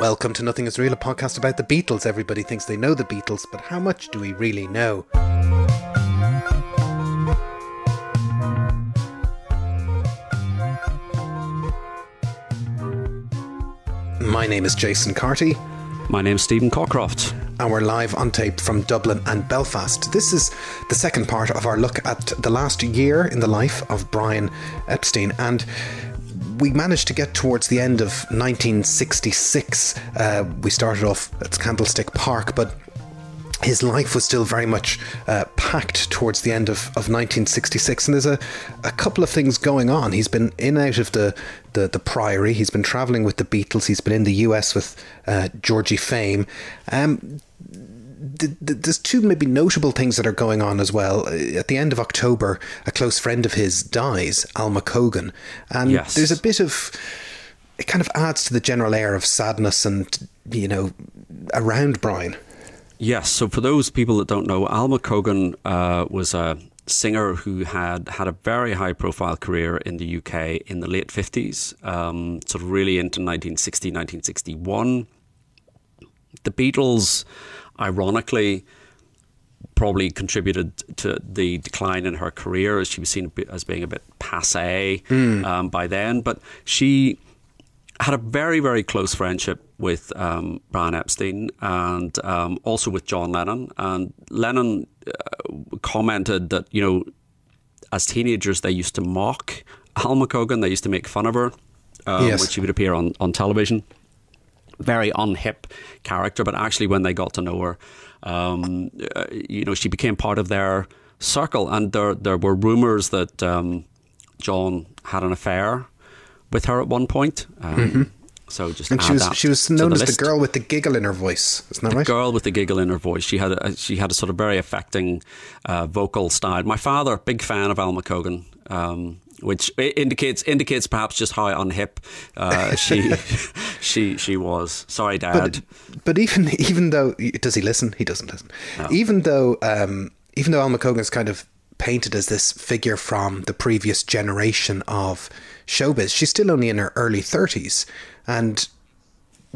Welcome to Nothing Is Real, a podcast about the Beatles. Everybody thinks they know the Beatles, but how much do we really know? My name is Jason Carty. My name's Stephen Cockcroft. And we're live on tape from Dublin and Belfast. This is the second part of our look at the last year in the life of Brian Epstein. And we managed to get towards the end of 1966. Uh, we started off at Candlestick Park, but his life was still very much uh, packed towards the end of, of 1966 and there's a, a couple of things going on. He's been in and out of the, the, the priory. He's been travelling with the beatles. He's been in the us with uh, georgie fame. Um, there's two maybe notable things that are going on as well. At the end of October, a close friend of his dies, Alma Cogan, and yes. there's a bit of it kind of adds to the general air of sadness and you know around Brian. Yes. So for those people that don't know, Alma Cogan uh, was a singer who had had a very high profile career in the UK in the late 50s, um, sort of really into 1960, 1961. The Beatles ironically, probably contributed to the decline in her career as she was seen as being a bit passe mm. um, by then. But she had a very, very close friendship with um, Brian Epstein and um, also with John Lennon. And Lennon uh, commented that, you know, as teenagers, they used to mock Alma Cogan, they used to make fun of her um, yes. when she would appear on, on television very unhip character, but actually, when they got to know her, um, uh, you know, she became part of their circle, and there there were rumours that um, John had an affair with her at one point. Um, mm-hmm. So just and she was she was known as the girl with the giggle in her voice. Isn't that the right? Girl with the giggle in her voice. She had a, she had a sort of very affecting uh, vocal style. My father, big fan of Alma Cogan. Um, which indicates indicates perhaps just how unhip uh, she she she was. Sorry, Dad. But, but, even even though does he listen? He doesn't listen. No. Even though um, even though Alma Cogan's kind of painted as this figure from the previous generation of showbiz, she's still only in her early thirties, and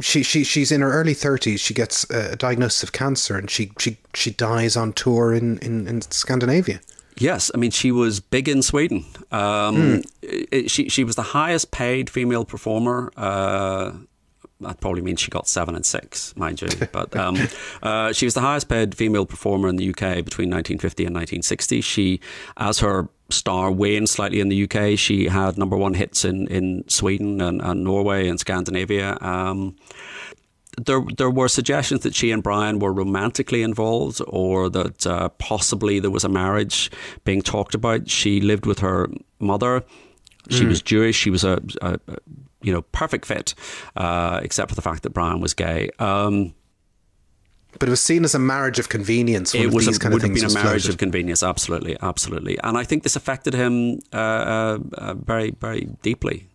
she, she she's in her early thirties. She gets a diagnosis of cancer, and she she she dies on tour in, in, in Scandinavia. Yes, I mean she was big in Sweden. Um, mm. she she was the highest paid female performer. Uh, that probably means she got seven and six, mind you. But um, uh, she was the highest paid female performer in the UK between 1950 and 1960. She, as her star waned slightly in the UK, she had number one hits in, in Sweden and, and Norway and Scandinavia. Um, there there were suggestions that she and Brian were romantically involved, or that uh, possibly there was a marriage being talked about. She lived with her mother. She mm. was Jewish. She was a, a, a you know perfect fit, uh, except for the fact that Brian was gay. Um, but it was seen as a marriage of convenience. It was a, kind would have been a marriage floated. of convenience, absolutely, absolutely. And I think this affected him uh, uh, uh very, very deeply.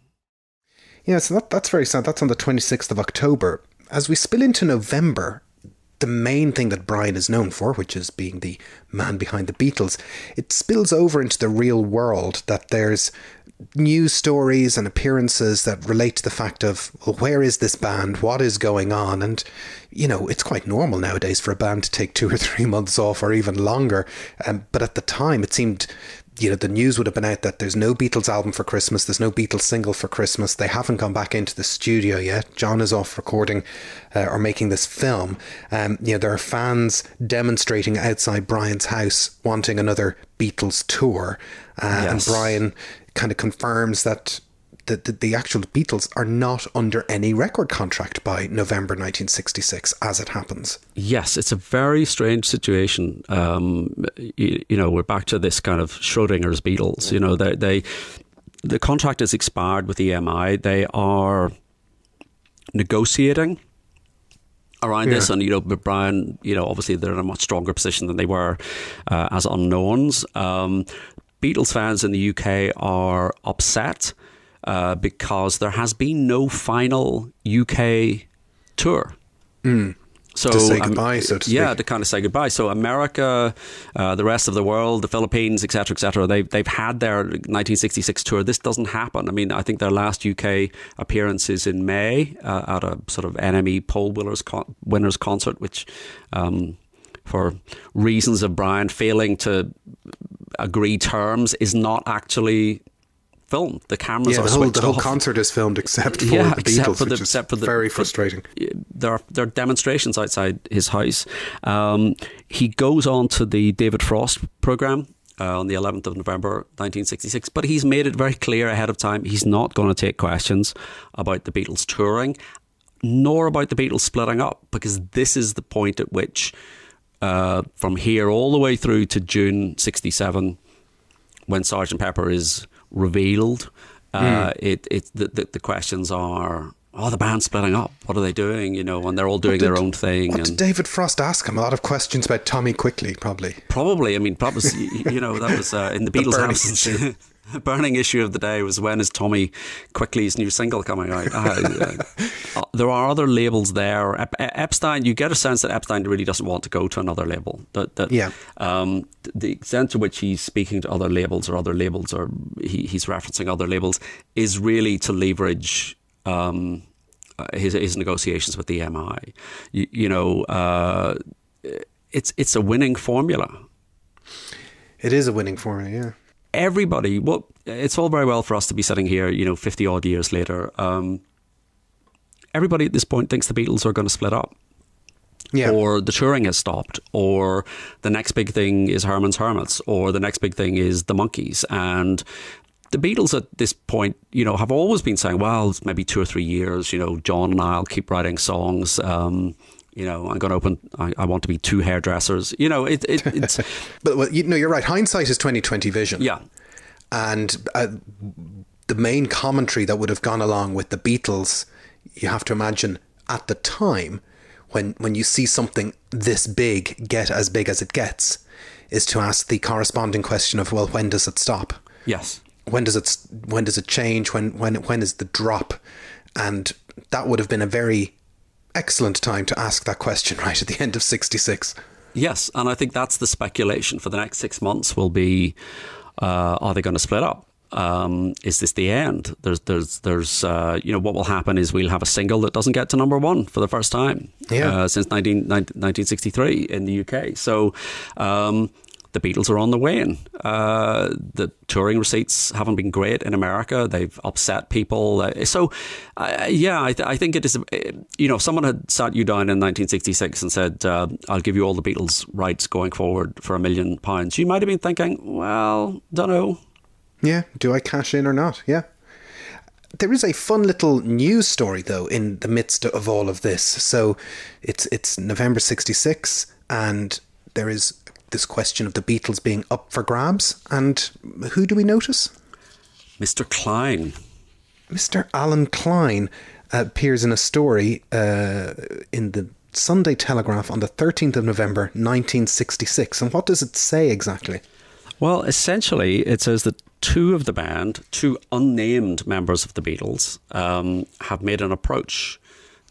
Yeah, so that, that's very sad. That's on the 26th of October as we spill into November, the main thing that Brian is known for, which is being the man behind the Beatles, it spills over into the real world that there's news stories and appearances that relate to the fact of well, where is this band? What is going on? And you know it's quite normal nowadays for a band to take two or three months off or even longer. Um, but at the time it seemed you know, the news would have been out that there's no Beatles album for Christmas, there's no Beatles single for Christmas. They haven't gone back into the studio yet. John is off recording uh, or making this film. Um, you know, there are fans demonstrating outside Brian's house wanting another Beatles tour. Uh, yes. And Brian kind of confirms that the, the, the, actual Beatles are not under any record contract by November 1966, as it happens. Yes, it's a very strange situation. Um, you, you, know, we're back to this kind of Schrodinger's Beatles. You know, they, they the contract is expired with EMI. They are negotiating around yeah. this, and you know, Brian, you know, obviously they're in a much stronger position than they were uh, as unknowns. Um, Beatles fans in the UK are upset uh, because there has been no final UK tour. Mm. So to say um, so to yeah, to kind of say goodbye. So America, uh, the rest of the world, the Philippines, etc., etc. They've they've had their 1966 tour. This doesn't happen. I mean, I think their last UK appearance is in May uh, at a sort of NME poll winners con- winners concert, which. Um, for reasons of Brian failing to agree terms, is not actually filmed. The cameras Yeah, are the whole, the whole concert is filmed except for Yeah, the except Beatles, for the- which is except for the- very frustrating. there are there are demonstrations outside his house. Um, he goes on to the David Frost program. Uh, on the 11th of November 1966, but he's made it very clear ahead of time he's not going to take questions about the Beatles touring, nor about the Beatles splitting up, because this is the point at which, uh, from here all the way through to June 67, when Sergeant Pepper is revealed, uh, it, it the, the, the questions are, oh, the band's splitting up. What are they doing? You know, and they're all doing their own thing. And did David Frost ask him? A lot of questions about Tommy Quickly, probably. Probably, I mean, probably, you know, that was uh, in the Beatles' burning house. The burning issue of the day was when is Tommy Quickly's new single coming out? Uh, uh, there are other labels there. Ep- Epstein, you get a sense that Epstein really doesn't want to go to another label. That, that Yeah. um, the extent to which he's speaking to other labels or other labels or he, he's referencing other labels is really to leverage um, uh, his, his negotiations with the EMI. You, you know, uh, it's it's a winning formula. It is a winning formula, yeah. Everybody, well, it's all very well for us to be sitting here, you know, fifty odd years later. Um, everybody at this point thinks the Beatles are going to split up Yeah. or the touring has stopped, or the next big thing is Herman's Hermits, or the next big thing is the Monkees. And the Beatles at this point, you know, have always been saying, well, maybe two or three years, you know, John and I'll keep writing songs. Um, you know, I'm going to open, I, I want to be two hairdressers. You know, it, it, it's, but well, you know, you're right. Hindsight is 2020 vision. yeah. And uh, the main commentary that would have gone along with the Beatles, you have to imagine at the time when when you see something this big get as big as it gets, is to ask the corresponding question of well, when does it stop? Yes. when does it when does it change when when when is the drop and that would have been a very excellent time to ask that question right at the end of 66 Yes, and I think that's the speculation for the next six months will be: uh, Are they going to split up? Um, is this the end? There's, there's, there's, uh, you know, what will happen is we'll have a single that doesn't get to number one for the first time Yeah. uh, since 19, 1963 in the UK. So. Um, the Beatles are on the wane. Uh, the touring receipts haven't been great in America. They've upset people. Uh, so, uh, yeah, I, th- I think it is. uh, You know, if someone had sat you down in 1966 and said, uh, "I'll give you all the Beatles rights going forward for a million pounds," you might have been thinking, "Well, don't know." yeah do i cash in or not yeah there is a fun little news story though in the midst of all of this so it's it's november 66 and there is this question of the beatles being up for grabs and who do we notice Mr. Klein. Mr. Allen Klein uh, appears in a story uh, in the Sunday Telegraph on the 13th of November 1966. And what does it say exactly? Well, essentially, it says that two of the band, two unnamed members of the Beatles, um, have made an approach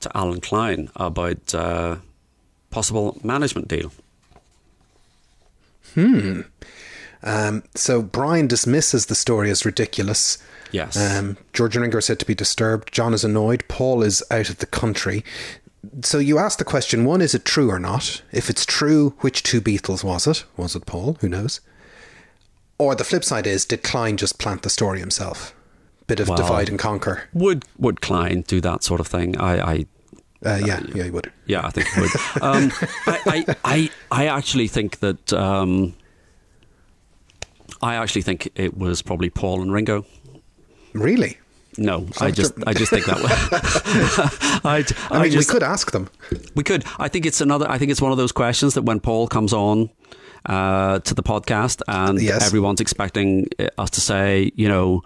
to Allen Klein about uh, possible management deal. Um, so Brian dismisses the story as ridiculous. Yes. Um, George and Ringo are said to be disturbed. John is annoyed. Paul is out of the country. So you ask the question: one, is it true or not? If it's true, which two Beatles was it? Was it Paul? Who knows? Or the flip side is: did Klein just plant the story himself? Bit of Wow. divide and conquer. Would would Klein do that sort of thing? I, I Uh, yeah, yeah, he would. yeah, I think he would. um, I, I, I, I actually think that um, I actually think it was probably Paul and Ringo. Really? No, I just I just think that way. I, I mean, just, we could ask them. We could. I think it's another. I think it's one of those questions that when Paul comes on uh, to the podcast and Yes. everyone's expecting us to say, you know.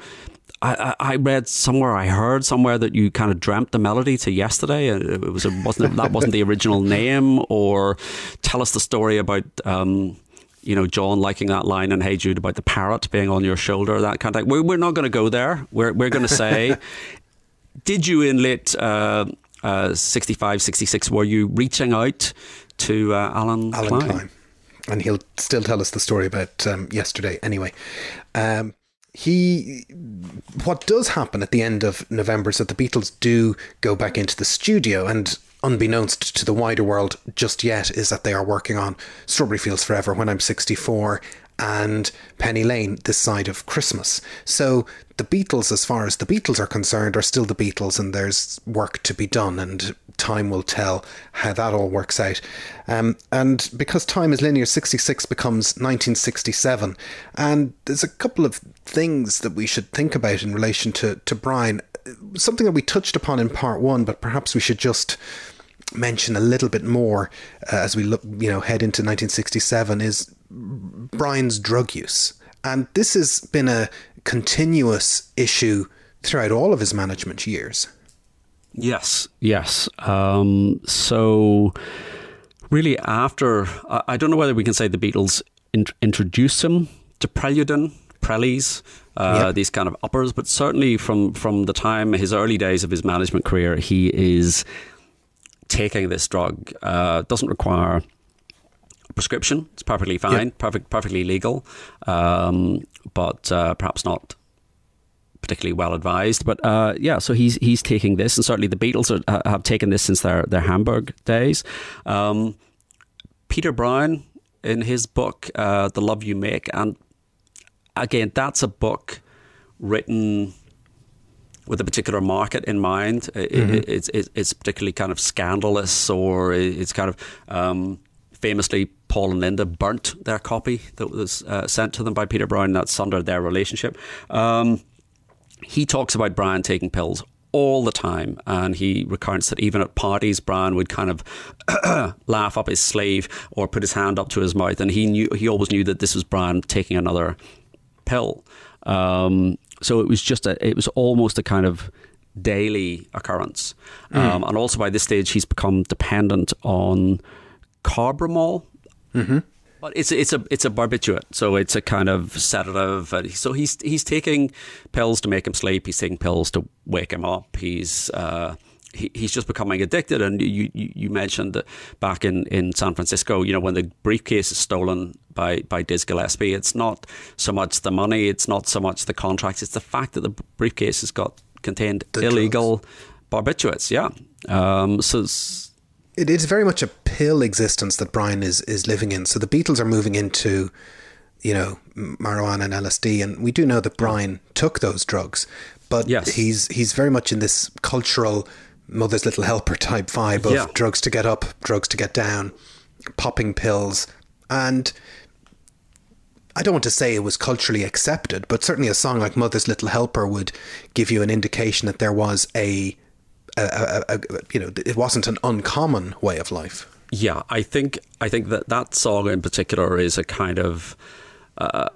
I, I I read somewhere, I heard somewhere that you kind of dreamt the melody to yesterday. and It was, it wasn't that wasn't the original name, or tell us the story about, um, you know, John liking that line and Hey Jude about the parrot being on your shoulder, that kind of thing. We're, we're not going to go there. We're we're going to say, did you in late uh, uh, 65, 66, were you reaching out to uh, Allen, Allen Klein? Klein. And he'll still tell us the story about um, yesterday anyway. Um, he what does happen at the end of November is that the Beatles do go back into the studio and unbeknownst to the wider world just yet is that they are working on Strawberry Fields Forever when I'm 64 and Penny Lane this side of Christmas. So the Beatles, as far as the Beatles are concerned, are still the Beatles, and there's work to be done, and time will tell how that all works out. Um, and because time is linear, 66 becomes 1967, and there's a couple of things that we should think about in relation to, to Brian. Something that we touched upon in part one, but perhaps we should just mention a little bit more uh, as we look, you know, head into 1967 is Brian's drug use. And this has been a continuous issue throughout all of his management years. Yes, yes. Um, so, really, after, I, I, don't know whether we can say the Beatles in, introduced him to Preludin, Prellies, uh, yep. these kind of uppers, but certainly from, from the time, his early days of his management career, he is taking this drug. Uh, doesn't require prescription. It's perfectly fine, yep. perfect, perfectly legal, um, but uh, perhaps not particularly well advised. But uh, yeah, so he's he's taking this, and certainly the Beatles are, have taken this since their their Hamburg days. Um, Peter Brown, in his book uh, "The Love You Make," and again, that's a book written with a particular market in mind. Mm-hmm. It, it's, it's particularly kind of scandalous, or it's kind of um, famously Paul and Linda burnt their copy that was uh, sent to them by Peter Brown. That's under their relationship. Um, he talks about Brian taking pills all the time, and he recounts that even at parties, Brian would kind of laugh up his sleeve or put his hand up to his mouth, and he knew he always knew that this was Brian taking another pill. Um, so it was just a, it was almost a kind of daily occurrence, mm. um, and also by this stage he's become dependent on Carbamol. Mm-hmm. But it's it's a it's a barbiturate, so it's a kind of sedative. So he's he's taking pills to make him sleep. He's taking pills to wake him up. He's uh, he, he's just becoming addicted. And you, you, you mentioned that back in, in San Francisco, you know, when the briefcase is stolen by, by Diz Gillespie, it's not so much the money, it's not so much the contracts, it's the fact that the briefcase has got contained the illegal drugs. barbiturates. Yeah. Um, so it is very much a pill existence that Brian is is living in. So the Beatles are moving into, you know, marijuana and LSD, and we do know that Brian took those drugs, but yes. he's he's very much in this cultural mother's little helper type vibe of yeah. drugs to get up, drugs to get down, popping pills, and. I don't want to say it was culturally accepted, but certainly a song like Mother's Little Helper would give you an indication that there was a a, a, a, you know, it wasn't an uncommon way of life. Yeah, I think I think that that song in particular is a kind of. Uh,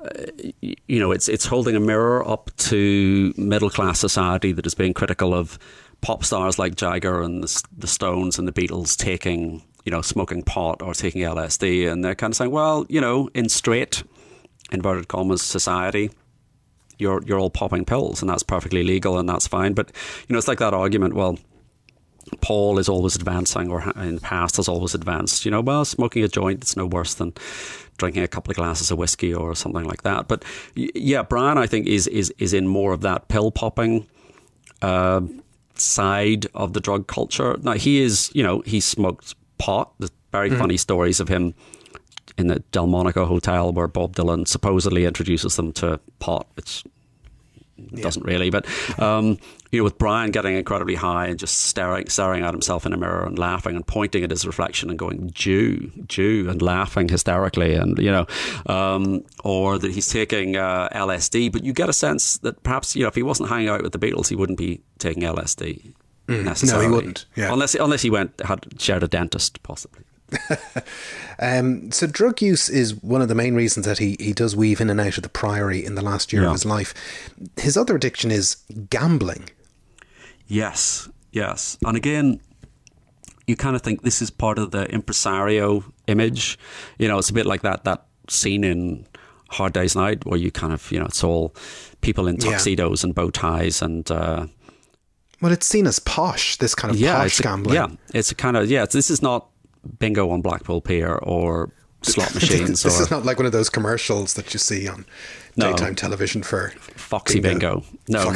you know, it's it's holding a mirror up to middle class society that is being critical of pop stars like Jagger and the, the Stones and the Beatles taking, you know, smoking pot or taking LSD, and they're kind of saying, well, you know, in straight inverted commas society, you're you're all popping pills, and that's perfectly legal, and that's fine. But you know, it's like that argument. Well, Paul is always advancing, or in the past has always advanced. You know, well, smoking a joint it's no worse than drinking a couple of glasses of whiskey or something like that. But yeah, Brian, I think is is is in more of that pill popping. Uh, side of the drug culture. Now he is, you know, he smoked pot. There's very mm. funny stories of him in the Delmonico Hotel where Bob Dylan supposedly introduces them to pot, which yeah. doesn't really. But um, you know, with Brian getting incredibly high and just staring staring at himself in a mirror and laughing and pointing at his reflection and going Jew, Jew, and laughing hysterically, and you know, um, or that he's taking uh, LSD. But you get a sense that perhaps you know if he wasn't hanging out with the Beatles, he wouldn't be taking LSD. Mm, no, he wouldn't. Yeah. Unless unless he went had shared a dentist, possibly. um, so drug use is one of the main reasons that he, he does weave in and out of the priory in the last year yeah. of his life. His other addiction is gambling. Yes, yes. And again, you kind of think this is part of the impresario image. You know, it's a bit like that that scene in Hard Day's Night where you kind of, you know, it's all people in tuxedos yeah. and bow ties and uh, Well, it's seen as posh. This kind of yeah, posh a, gambling. yeah, it's a kind of yeah. This is not bingo on Blackpool Pier or slot machines this or is not like one of those commercials that you see on No. daytime television for Foxy Bingo. No,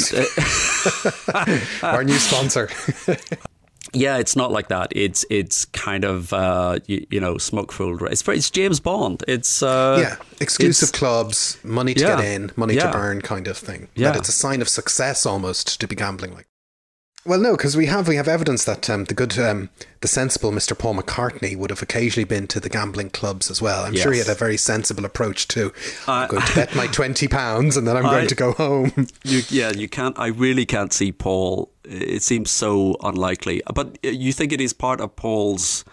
our new sponsor. yeah, it's not like that. It's it's kind of uh, you, you know smoke filled. It's it's James Bond. It's uh, yeah, exclusive it's- clubs, money to Yeah. get in, money Yeah. to burn, kind of thing. Yeah. That it's a sign of success almost to be gambling like. Well, no, because we have we have evidence that um, the good, um, the sensible Mr. Paul McCartney would have occasionally been to the gambling clubs as well. I'm sure he had a very sensible approach to. I'm going to bet my twenty pounds, and then I'm I- going to go home. You, yeah, you can't. I really can't see Paul. It seems so unlikely. But you think it is part of Paul's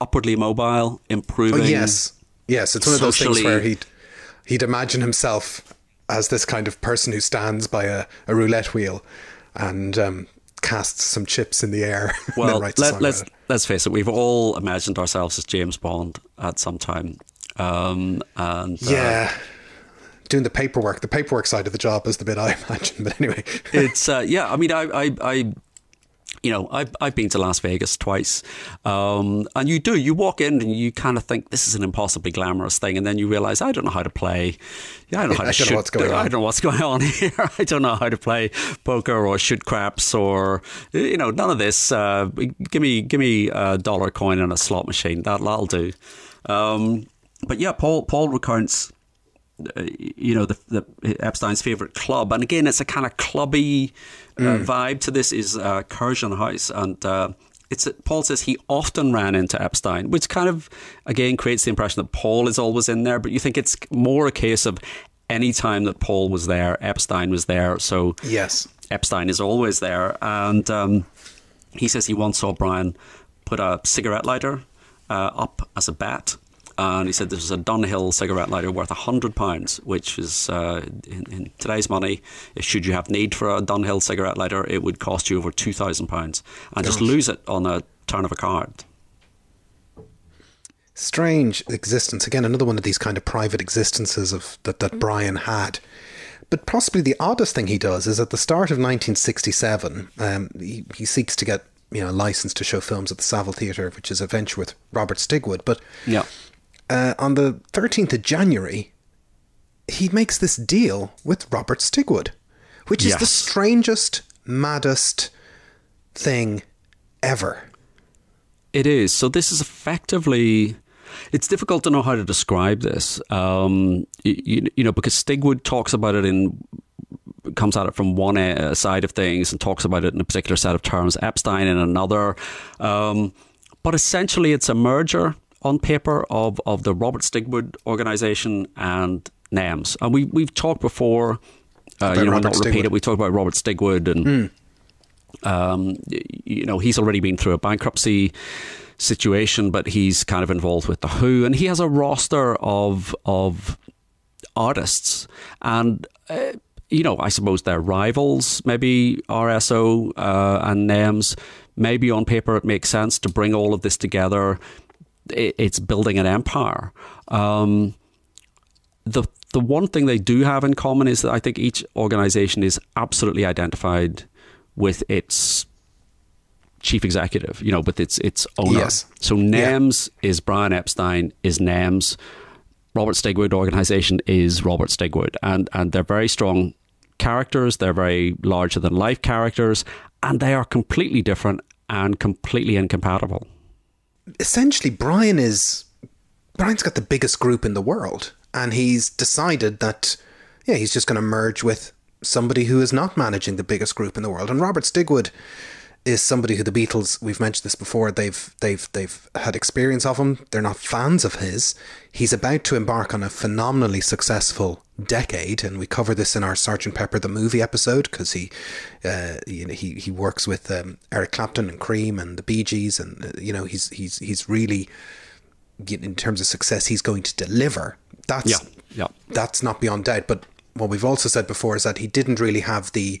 upwardly mobile, improving? Oh, yes, yes, it's one of those things where he'd he'd imagine himself as this kind of person who stands by a, a roulette wheel and um, casts some chips in the air. Well, let, song let's let's face it. We've all imagined ourselves as James Bond at some time. Um, and uh, Yeah. Doing the paperwork, the paperwork side of the job is the bit I imagine. But anyway, it's uh, yeah. I mean, I, I, I, you know, I've I've been to Las Vegas twice, um, and you do. You walk in and you kind of think this is an impossibly glamorous thing, and then you realize I don't know how to play. Yeah, I don't know how I to know shoot. what's going on. I on. don't know what's going on here. I don't know how to play poker or shoot craps or you know none of this. Uh, give me give me a dollar coin and a slot machine. That that'll do. Um, but yeah, Paul Paul recounts uh, you know, the, the Epstein's favorite club, and again, it's a kind of clubby uh, vibe to this. Is uh, House, and uh, it's Paul says he often ran into Epstein, which kind of again creates the impression that Paul is always in there. But you think it's more a case of any time that Paul was there, Epstein was there. So yes. Epstein is always there, and um, he says he once saw Brian put a cigarette lighter uh, up as a bet. And he said this was a Dunhill cigarette lighter worth hundred pounds, which is uh, in, in today's money. Should you have need for a Dunhill cigarette lighter, it would cost you over two thousand pounds, and just lose it on a turn of a card. Strange existence. Again, another one of these kind of private existences of that, that Brian had. But possibly the oddest thing he does is at the start of 1967, um, he, he seeks to get you know a license to show films at the Savile Theatre, which is a venture with Robert Stigwood. But Yeah, uh, on the 13th of January, he makes this deal with Robert Stigwood, which is the strangest, maddest thing ever. It is. So this is effectively. It's difficult to know how to describe this, um, you, you know, because Stigwood talks about it in comes at it from one uh, side of things and talks about it in a particular set of terms. Epstein in another, um, but essentially it's a merger on paper of of the Robert Stigwood organization and NEMS, and we we've talked before. Uh, you know, Robert not repeat it. We talked about Robert Stigwood and um, you know, he's already been through a bankruptcy situation, but he's kind of involved with the Who, and he has a roster of of artists, and uh, you know, I suppose they're rivals, maybe RSO uh, and NEMS. Maybe on paper it makes sense to bring all of this together. It, it's building an empire. Um, the the one thing they do have in common is that I think each organization is absolutely identified with its chief executive, you know, with its its owner. Yes. So NEMS is Brian Epstein, is NEMS. Robert Stigwood organization is Robert Stigwood, and and they're very strong characters. They're very larger than life characters, and they are completely different and completely incompatible. Essentially Brian is Brian's got the biggest group in the world and he's decided that yeah he's just going to merge with somebody who is not managing the biggest group in the world. And Robert Stigwood is somebody who the Beatles we've mentioned this before they've they've they've had experience of him. They're not fans of his. He's about to embark on a phenomenally successful decade and we cover this in our Sergeant Pepper the movie episode because he uh, you know he he works with um, Eric Clapton and Cream and the Bee Gees and uh, you know he's he's he's really in terms of success he's going to deliver. That's Yeah, yeah. that's not beyond doubt. But what we've also said before is that he didn't really have the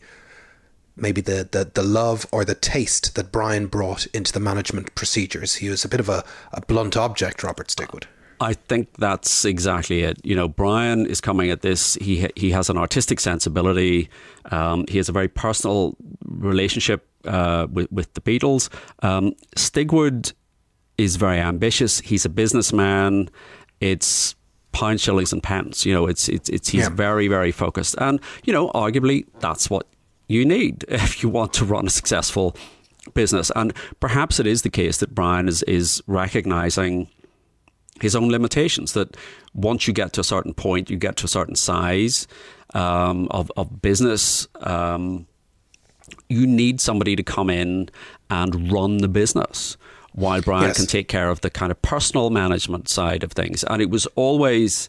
maybe the, the, the love or the taste that Brian brought into the management procedures. He was a bit of a, a blunt object, Robert Stigwood. I think that's exactly it. You know, Brian is coming at this. He he has an artistic sensibility. Um, he has a very personal relationship uh, with with the Beatles. Um, Stigwood is very ambitious. He's a businessman. It's pound shillings and pence. You know, it's it's, it's he's yeah. very very focused, and you know, arguably that's what you need if you want to run a successful business. And perhaps it is the case that Brian is is recognizing his own limitations. That once you get to a certain point, you get to a certain size um, of of business. Um, you need somebody to come in and run the business while Brian yes. can take care of the kind of personal management side of things. And it was always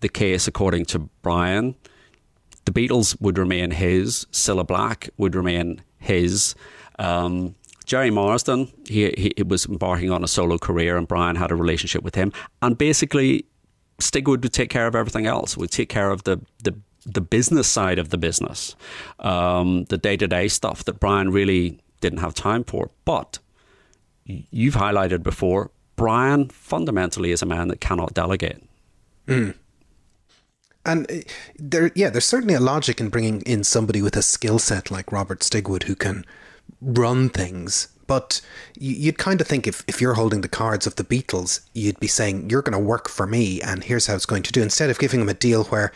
the case, according to Brian, the Beatles would remain his, Cilla Black would remain his. Um, Gerry Marsden, he, he was embarking on a solo career, and Brian had a relationship with him. And basically, Stigwood would take care of everything else. Would take care of the the the business side of the business, um, the day to day stuff that Brian really didn't have time for. But you've highlighted before, Brian fundamentally is a man that cannot delegate. Mm. And uh, there, yeah, there's certainly a logic in bringing in somebody with a skill set like Robert Stigwood who can run things. But you'd kind of think if, if you're holding the cards of the Beatles, you'd be saying, you're going to work for me and here's how it's going to do. Instead of giving him a deal where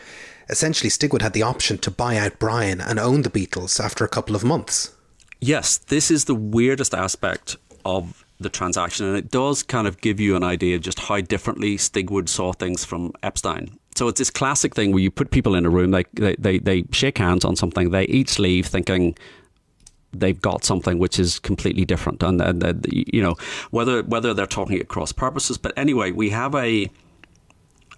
essentially Stigwood had the option to buy out Brian and own the Beatles after a couple of months. Yes, this is the weirdest aspect of the transaction, and it does kind of give you an idea of just how differently Stigwood saw things from Epstein. So it's this classic thing where you put people in a room, they, they, they, they shake hands on something, they each leave thinking they've got something which is completely different, and, and, and you know whether whether they're talking at cross purposes. But anyway, we have a,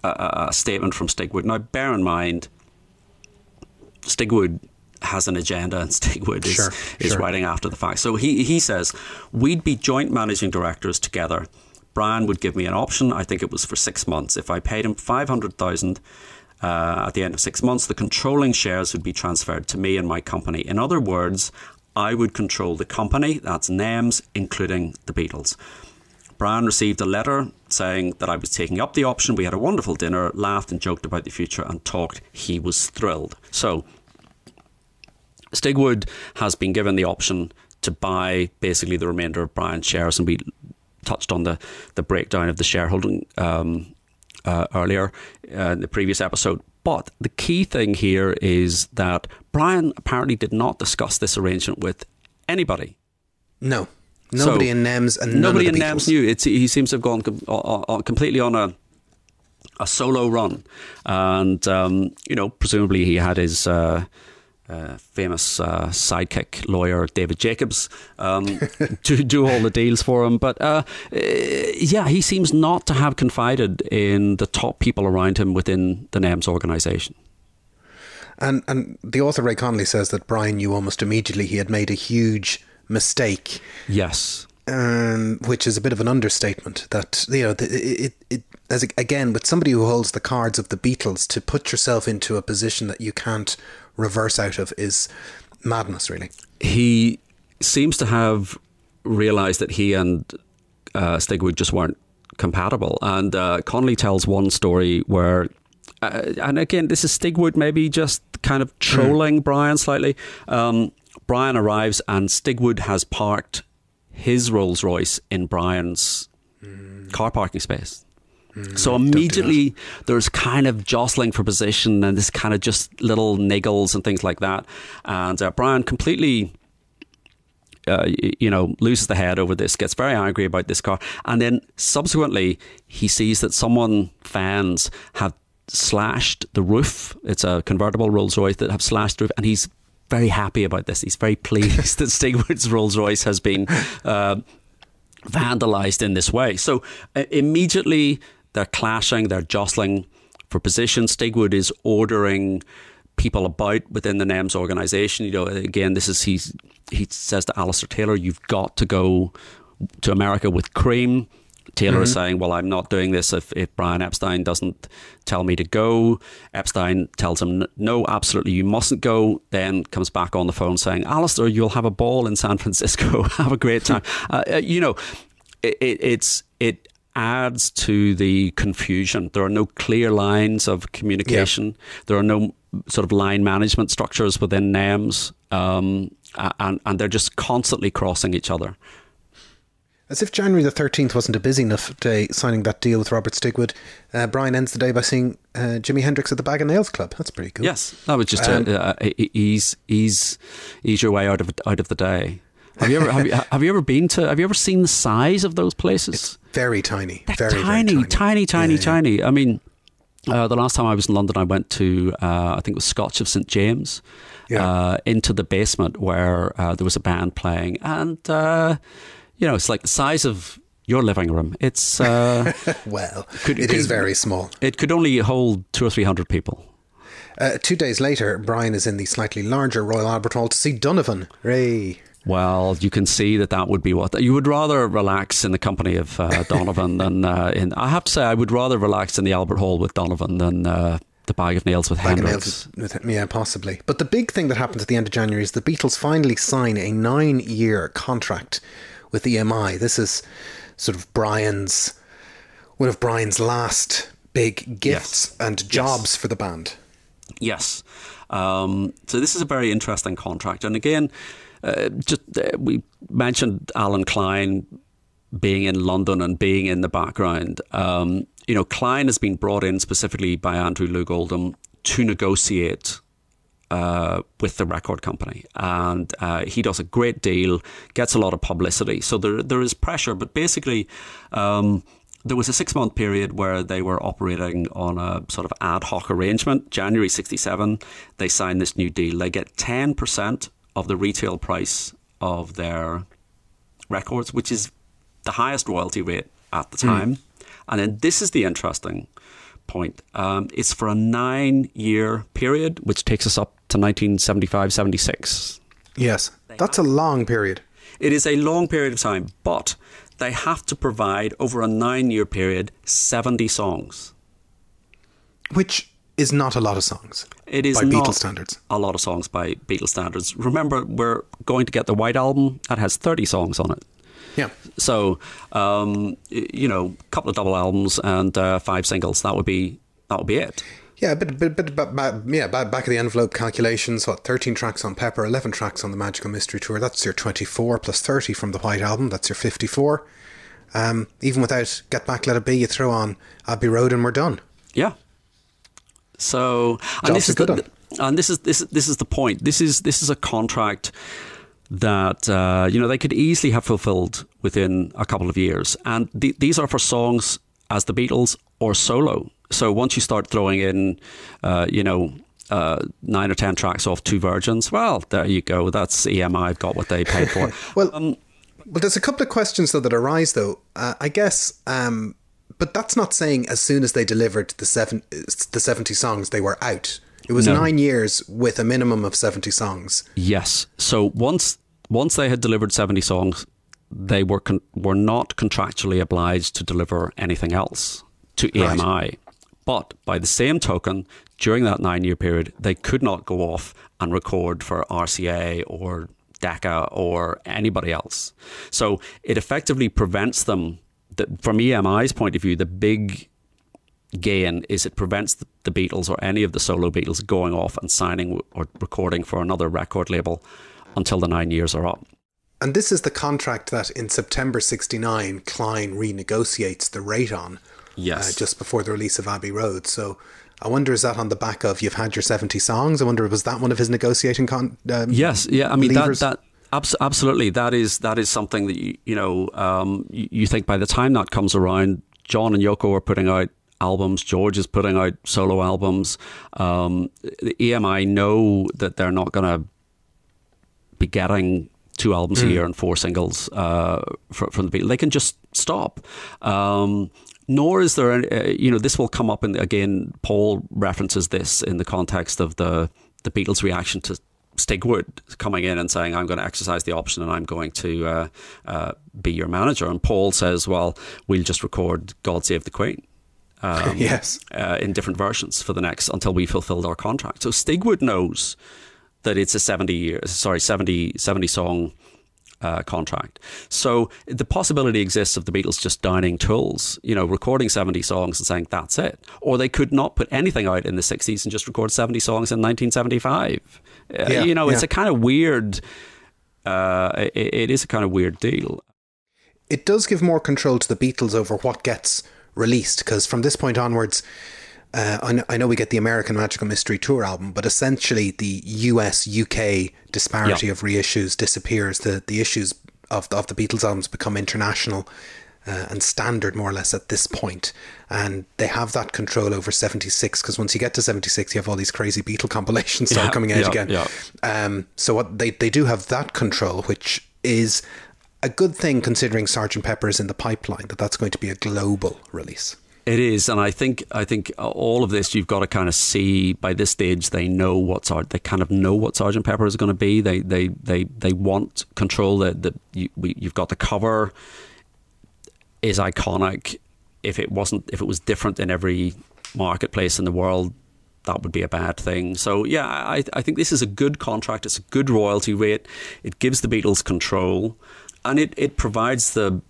a, a statement from Stigwood. Now, bear in mind, Stigwood has an agenda and Stigwood is, sure, is sure. writing after the fact. So he, he says, we'd be joint managing directors together. Brian would give me an option. I think it was for six months. If I paid him 500000 uh, at the end of six months, the controlling shares would be transferred to me and my company. In other words, I would control the company, that's NEMS, including the Beatles. Brian received a letter saying that I was taking up the option. We had a wonderful dinner, laughed and joked about the future, and talked. He was thrilled. So Stigwood has been given the option to buy basically the remainder of Brian's shares, and we touched on the, the breakdown of the shareholding um, uh, earlier uh, in the previous episode. But the key thing here is that Brian apparently did not discuss this arrangement with anybody. No. Nobody so, in NEMS and nobody in NEMS knew. It's, he seems to have gone com- uh, completely on a a solo run, and um, you know, presumably he had his uh, uh, famous uh, sidekick lawyer David Jacobs um, to do all the deals for him. But uh, eh, yeah, he seems not to have confided in the top people around him within the NEMS organisation. And and the author Ray Connolly says that Brian knew almost immediately he had made a huge mistake. Yes. Um, which is a bit of an understatement. That you know, it, it, it as again with somebody who holds the cards of the Beatles to put yourself into a position that you can't reverse out of is madness, really. He seems to have realised that he and uh, Stigwood just weren't compatible. And uh, Connolly tells one story where, uh, and again, this is Stigwood maybe just kind of trolling mm. Brian slightly. Um, Brian arrives and Stigwood has parked his Rolls Royce in Brian's mm. car parking space. Mm, so immediately there's kind of jostling for position and this kind of just little niggles and things like that. And uh, Brian completely. Uh, you know, loses the head over this, gets very angry about this car, and then subsequently he sees that someone fans have slashed the roof. It's a convertible Rolls Royce that have slashed the roof, and he's very happy about this. He's very pleased that Stigwood's Rolls Royce has been uh, vandalized in this way. So uh, immediately they're clashing, they're jostling for position. Stigwood is ordering people about within the NEMS organization. You know, again, this is he he says to Alistair Taylor, "You've got to go to America with Cream." Taylor mm-hmm. is saying, "Well, I'm not doing this if, if Brian Epstein doesn't tell me to go." Epstein tells him, "No, absolutely, you mustn't go." Then comes back on the phone saying, "Alistair, you'll have a ball in San Francisco. have a great time." uh, uh you know, it, it, it's it adds to the confusion. There are no clear lines of communication. Yeah. There are no sort of line management structures within NEMS, um, and, and they're just constantly crossing each other. As if January the 13th wasn't a busy enough day signing that deal with Robert Stigwood, uh, Brian ends the day by seeing uh, Jimi Hendrix at the Bag of Nails Club. That's pretty cool. Yes, that was just um, to ease, ease, ease your way out of out of the day. Have you ever have you, have you ever been to? Have you ever seen the size of those places? It's very tiny. Very, tiny, very tiny, tiny, tiny, yeah, tiny. I mean, uh, the last time I was in London, I went to uh, I think it was Scotch of St James, yeah. uh, into the basement where uh, there was a band playing, and uh, you know, it's like the size of your living room. It's uh, well, could, it could, is very small. It could only hold two or three hundred people. Uh, two days later, Brian is in the slightly larger Royal Albert Hall to see Donovan. Ray. Well, you can see that that would be what you would rather relax in the company of uh, Donovan than uh, in. I have to say, I would rather relax in the Albert Hall with Donovan than uh, the bag of nails with bag Hendrix. Of nails with, yeah, possibly. But the big thing that happens at the end of January is the Beatles finally sign a nine-year contract with EMI. This is sort of Brian's one of Brian's last big gifts yes. and jobs yes. for the band. Yes. Um, so this is a very interesting contract, and again, uh, just uh, we mentioned Allen Klein being in London and being in the background. Um, you know, Klein has been brought in specifically by Andrew Loog Oldham to negotiate uh, with the record company, and uh, he does a great deal, gets a lot of publicity. So there there is pressure, but basically. Um, there was a six month period where they were operating on a sort of ad hoc arrangement. January 67, they signed this new deal. They get 10% of the retail price of their records, which is the highest royalty rate at the hmm. time. Mm. And then this is the interesting point. Um, it's for a nine year period, which takes us up to 1975 76. Yes, that's a long period. It is a long period of time, but they have to provide over a nine year period 70 songs. Which is not a lot of songs. It is by Beatles standards. A lot of songs by Beatles standards. Remember, we're going to get the White Album that has 30 songs on it. Yeah. So, um, you know, a couple of double albums and uh, five singles. That would be that would be it. Yeah, but but but, but, but yeah, back of the envelope calculations. What thirteen tracks on Pepper, eleven tracks on the Magical Mystery Tour. That's your twenty-four plus thirty from the White Album. That's your fifty-four. Um, even without Get Back, Let It Be, you throw on Abbey Road, and we're done. Yeah. So, and this is the, and this is this this is the point. This is this is a contract that uh, you know they could easily have fulfilled within a couple of years, and th- these are for songs as the Beatles or solo. So once you start throwing in, uh, you know, uh, nine or ten tracks off two virgins, well, there you go. That's EMI. I've got what they paid for. well, um, well, there's a couple of questions though that arise though. Uh, I guess, um, but that's not saying as soon as they delivered the seven the seventy songs they were out. It was no. nine years with a minimum of 70 songs. Yes. So once once they had delivered 70 songs, they were con- were not contractually obliged to deliver anything else to EMI. Right. But by the same token, during that nine year period, they could not go off and record for RCA or Decca or anybody else. So it effectively prevents them, the, from EMI's point of view, the big gain is it prevents the Beatles or any of the solo Beatles going off and signing or recording for another record label until the nine years are up. And this is the contract that in September 69, Klein renegotiates the rate on. Yes. Uh, just before the release of Abbey Road. So I wonder, is that on the back of you've had your 70 songs? I wonder, was that one of his negotiating con- um, Yes. Yeah. I mean, levers? that, that absolutely. That is that is something that you, you know um, you, you think by the time that comes around, John and Yoko are putting out albums. George is putting out solo albums. Um, the EMI know that they're not going to be getting two albums mm. a hmm. year and four singles uh, from the Beatles. They can just stop. Um, nor is there, any, uh, you know, this will come up in again. Paul references this in the context of the the Beatles' reaction to Stigwood coming in and saying, I'm going to exercise the option and I'm going to uh, uh, be your manager. And Paul says, Well, we'll just record God Save the Queen um, yes, uh, in different versions for the next until we fulfilled our contract. So Stigwood knows that it's a 70 year, sorry, 70, 70 song uh, contract. So the possibility exists of the Beatles just downing tools, you know, recording 70 songs and saying that's it. Or they could not put anything out in the 60s and just record 70 songs in 1975. Uh, you know, yeah. it's a kind of weird, uh, it, it is a kind of weird deal. It does give more control to the Beatles over what gets released because from this point onwards, uh, I, know, I, know, we get the American Magical Mystery Tour album, but essentially the US UK disparity of reissues disappears. The the issues of of the Beatles albums become international uh, and standard more or less at this point, and they have that control over seventy six because once you get to seventy six, you have all these crazy Beatle compilations start coming out again. Um, so what they they do have that control, which is a good thing considering Sergeant Pepper is in the pipeline. That that's going to be a global release. It is, and I think I think all of this you've got to kind of see by this stage. They know what they kind of know what Sergeant Pepper is going to be. They they they they want control. That that you, you've got the cover is iconic. If it wasn't, if it was different in every marketplace in the world, that would be a bad thing. So yeah, I I think this is a good contract. It's a good royalty rate. It gives the Beatles control, and it it provides the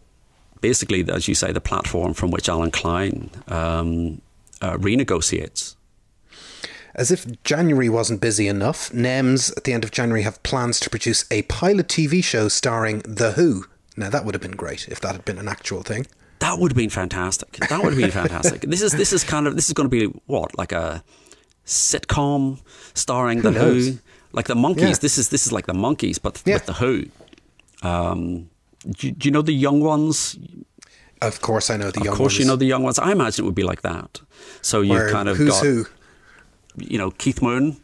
basically, as you say, the platform from which Allen Klein um, uh, renegotiates. As if January wasn't busy enough, NEMS at the end of January have plans to produce a pilot TV show starring The Who. Now, that would have been great if that had been an actual thing. That would have been fantastic. That would have been fantastic. this is this is kind of this is going to be what like a sitcom starring Who The knows? Who, like the Monkees. Yeah. This is this is like the Monkees, but yeah. with The Who. Um, do, do you know the young ones? Of course, I know the young ones. Of course, you know the young ones. I imagine it would be like that. So you Where, kind of who's got, who? You know, Keith Moon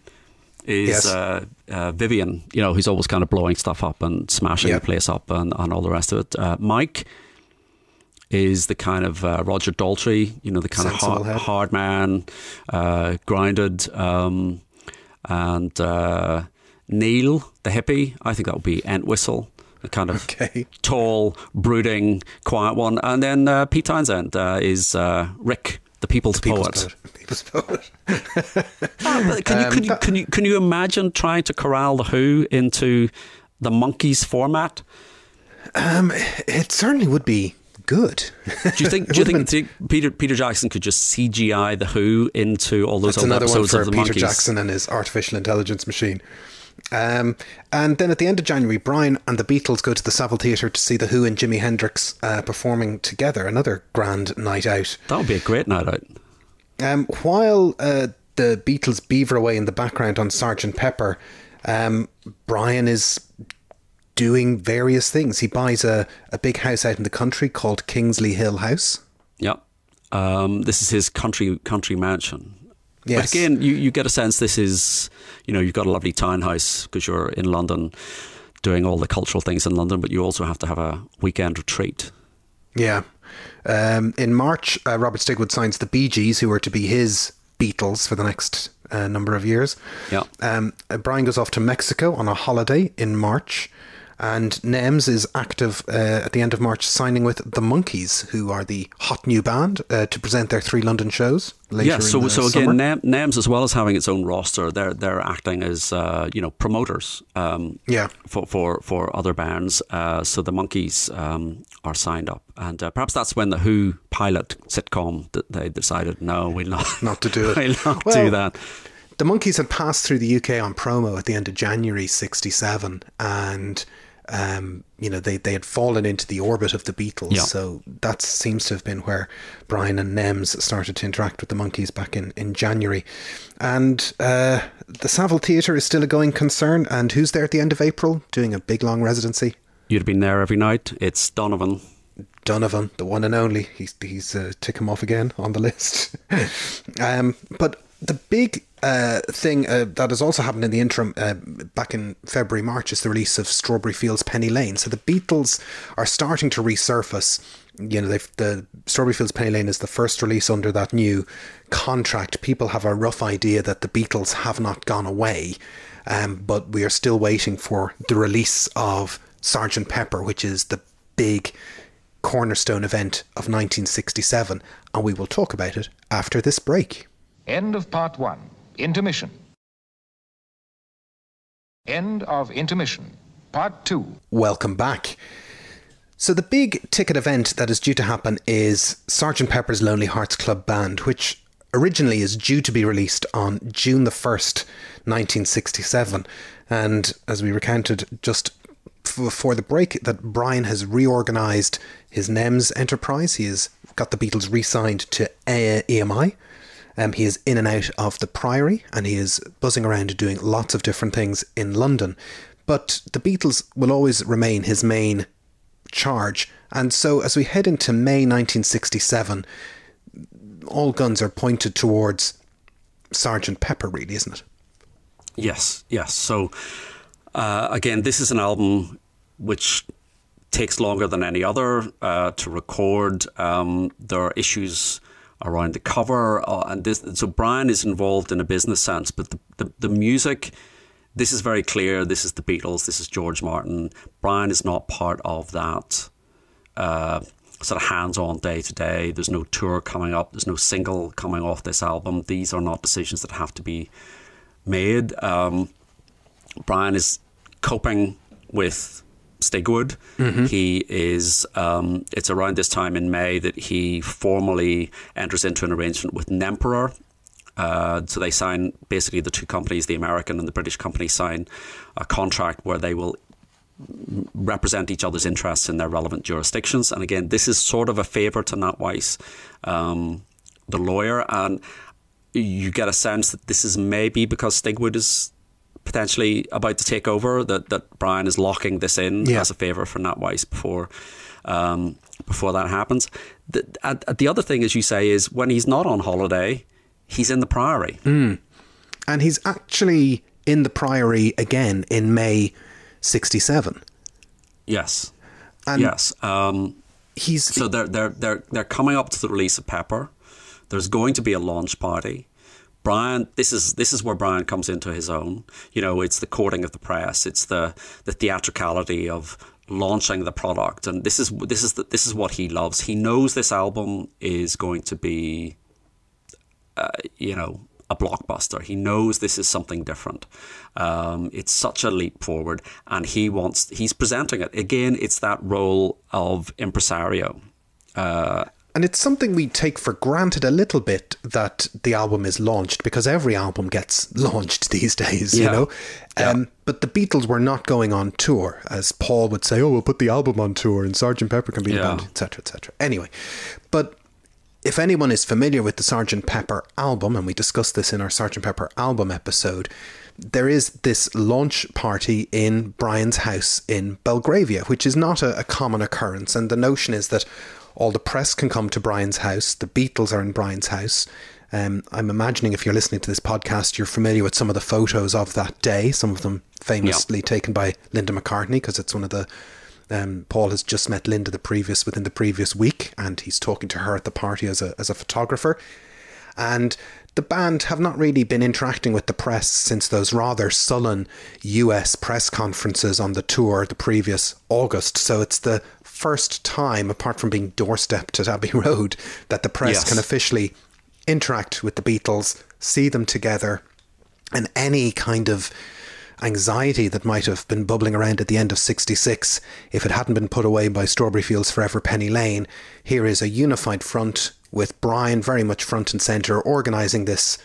is yes. uh, uh, Vivian. You know, who's always kind of blowing stuff up and smashing yep. the place up and, and all the rest of it. Uh, Mike is the kind of uh, Roger Daltrey. You know, the kind Sensible of hard, hard man, uh, grounded, um, and uh, Neil, the hippie. I think that would be Entwistle a kind of okay. tall, brooding, quiet one. And then uh, Pete Townshend uh, is uh, Rick, the people's, the people's poet. People's poet. Can, you, um, can, you, can, you, can you imagine trying to corral the Who into the Monkees format? Um, it certainly would be good. Do you think? do you think, been... Peter Peter Jackson could just CGI the Who into all those That's other another episodes one for of the Peter Monkees? Jackson and his artificial intelligence machine. Um, and then at the end of January, Brian and the Beatles go to the Saville Theatre to see The Who and Jimi Hendrix uh, performing together. Another grand night out. That would be a great night out. Um, while uh, the Beatles beaver away in the background on Sergeant Pepper, um, Brian is doing various things. He buys a, a big house out in the country called Kingsley Hill House. Yep. Um, this is his country country mansion. Yes. But again, you, you get a sense this is, you know, you've got a lovely townhouse because you're in London doing all the cultural things in London, but you also have to have a weekend retreat. Yeah. Um, in March, uh, Robert Stigwood signs the Bee Gees, who are to be his Beatles for the next uh, number of years. Yeah. Um, uh, Brian goes off to Mexico on a holiday in March. And NEMS is active uh, at the end of March, signing with the Monkees, who are the hot new band, uh, to present their three London shows. Later. Yeah, so so again, NEMS as well as having its own roster, they're they're acting as uh, you know promoters. Um, yeah. For for for other bands, uh, so the Monkees um, are signed up, and uh, perhaps that's when the Who pilot sitcom that they decided no, we'll not not to do it. we'll not well, do that the Monkees had passed through the UK on promo at the end of January '67, and um, you know, they, they had fallen into the orbit of the Beatles. Yeah. So that seems to have been where Brian and NEMS started to interact with the Monkees back in, in January. And uh, the Saville Theatre is still a going concern. And who's there at the end of April doing a big long residency? You'd have been there every night. It's Donovan. Donovan, the one and only. He's he's uh, tick him off again on the list. um, but the big uh, thing uh, that has also happened in the interim uh, back in February, March is the release of Strawberry Fields Penny Lane. So the Beatles are starting to resurface. You know, the Strawberry Fields Penny Lane is the first release under that new contract. People have a rough idea that the Beatles have not gone away, um, but we are still waiting for the release of Sergeant Pepper, which is the big cornerstone event of 1967, and we will talk about it after this break. End of part one. Intermission. End of intermission. Part 2. Welcome back. So, the big ticket event that is due to happen is Sgt. Pepper's Lonely Hearts Club Band, which originally is due to be released on June the 1st, 1967. And as we recounted just before the break, that Brian has reorganised his NEMS enterprise. He has got the Beatles re signed to EMI. Um, he is in and out of the Priory and he is buzzing around doing lots of different things in London. But the Beatles will always remain his main charge. And so as we head into May 1967, all guns are pointed towards Sergeant Pepper, really, isn't it? Yes, yes. So uh, again, this is an album which takes longer than any other uh, to record. Um, there are issues around the cover, uh, and this. So Brian is involved in a business sense, but the, the, the music. This is very clear. This is the Beatles. This is George Martin. Brian is not part of that uh, sort of hands-on day to day. There's no tour coming up. There's no single coming off this album. These are not decisions that have to be made. Um, Brian is coping with Stigwood. Mm-hmm. He is. Um, it's around this time in May that he formally enters into an arrangement with Nemperor. Uh, so they sign basically the two companies, the American and the British company, sign a contract where they will represent each other's interests in their relevant jurisdictions. And again, this is sort of a favour to Nat Weiss, um, the lawyer, and you get a sense that this is maybe because Stigwood is potentially about to take over that that Brian is locking this in yeah. as a favour for Nat Weiss before um, before that happens. The, and, the other thing, as you say, is when he's not on holiday, he's in the Priory, mm. and he's actually in the Priory again in May '67. Yes, and yes. Um, he's so they're they're they're they're coming up to the release of Pepper. There's going to be a launch party. Brian, this is this is where Brian comes into his own. You know, it's the courting of the press, it's the the theatricality of launching the product, and this is this is the, this is what he loves. He knows this album is going to be, uh, you know, a blockbuster. He knows this is something different. Um, it's such a leap forward, and he wants he's presenting it again. It's that role of impresario. Uh, and it's something we take for granted a little bit that the album is launched because every album gets launched these days, yeah. you know. Yeah. Um, but the Beatles were not going on tour, as Paul would say. Oh, we'll put the album on tour, and Sergeant Pepper can be yeah. the band, etc., etc. Anyway, but if anyone is familiar with the Sergeant Pepper album, and we discussed this in our Sergeant Pepper album episode, there is this launch party in Brian's house in Belgravia, which is not a, a common occurrence. And the notion is that all the press can come to Brian's house. The Beatles are in Brian's house. Um, I'm imagining if you're listening to this podcast, you're familiar with some of the photos of that day, some of them famously yeah. taken by Linda McCartney, because it's one of the. Um, Paul has just met Linda the previous within the previous week, and he's talking to her at the party as a as a photographer. And the band have not really been interacting with the press since those rather sullen US press conferences on the tour the previous August. So it's the first time, apart from being doorstepped at Abbey Road, that the press yes. can officially interact with the Beatles, see them together, and any kind of anxiety that might have been bubbling around at the end of 66 if it hadn't been put away by Strawberry Fields Forever Penny Lane. Here is a unified front with Brian very much front and centre organising this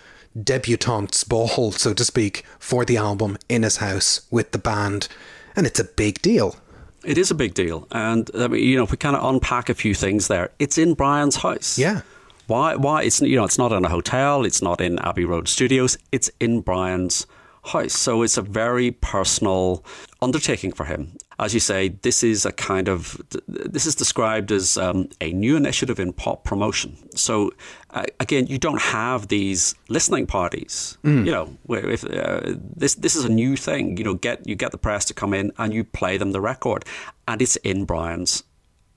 debutante's ball, so to speak, for the album in his house with the band. And it's a big deal. It is a big deal, and I mean, you know, if we kind of unpack a few things there, it's in Brian's house. Yeah. Why? Why? It's you know, it's not in a hotel. It's not in Abbey Road Studios. It's in Brian's house. So it's a very personal undertaking for him. As you say, this is a kind of this is described as um, a new initiative in pop promotion. So uh, again, you don't have these listening parties. Mm. You know, where if uh, this this is a new thing. You know, get you get the press to come in and you play them the record, and it's in Brian's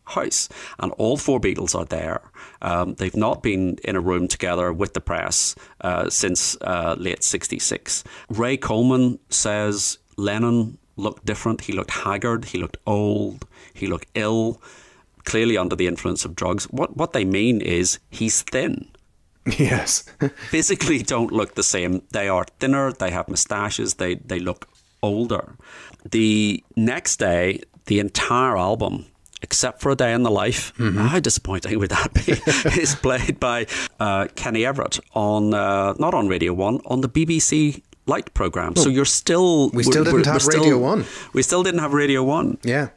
house, and all four Beatles are there. Um, they've not been in a room together with the press uh, since uh, late '66. Ray Coleman says Lennon looked different. He looked haggard. He looked old. He looked ill. Clearly under the influence of drugs. What what they mean is he's thin. Yes. Physically don't look the same. They are thinner. They have moustaches. They they look older. The next day, the entire album except for a day in the life. Mm-hmm. How disappointing would that be? is played by uh, Kenny Everett on uh, not on Radio One on the BBC Light program. Oh, so you're still we still didn't have Radio still, One. We still didn't have Radio One. Yeah.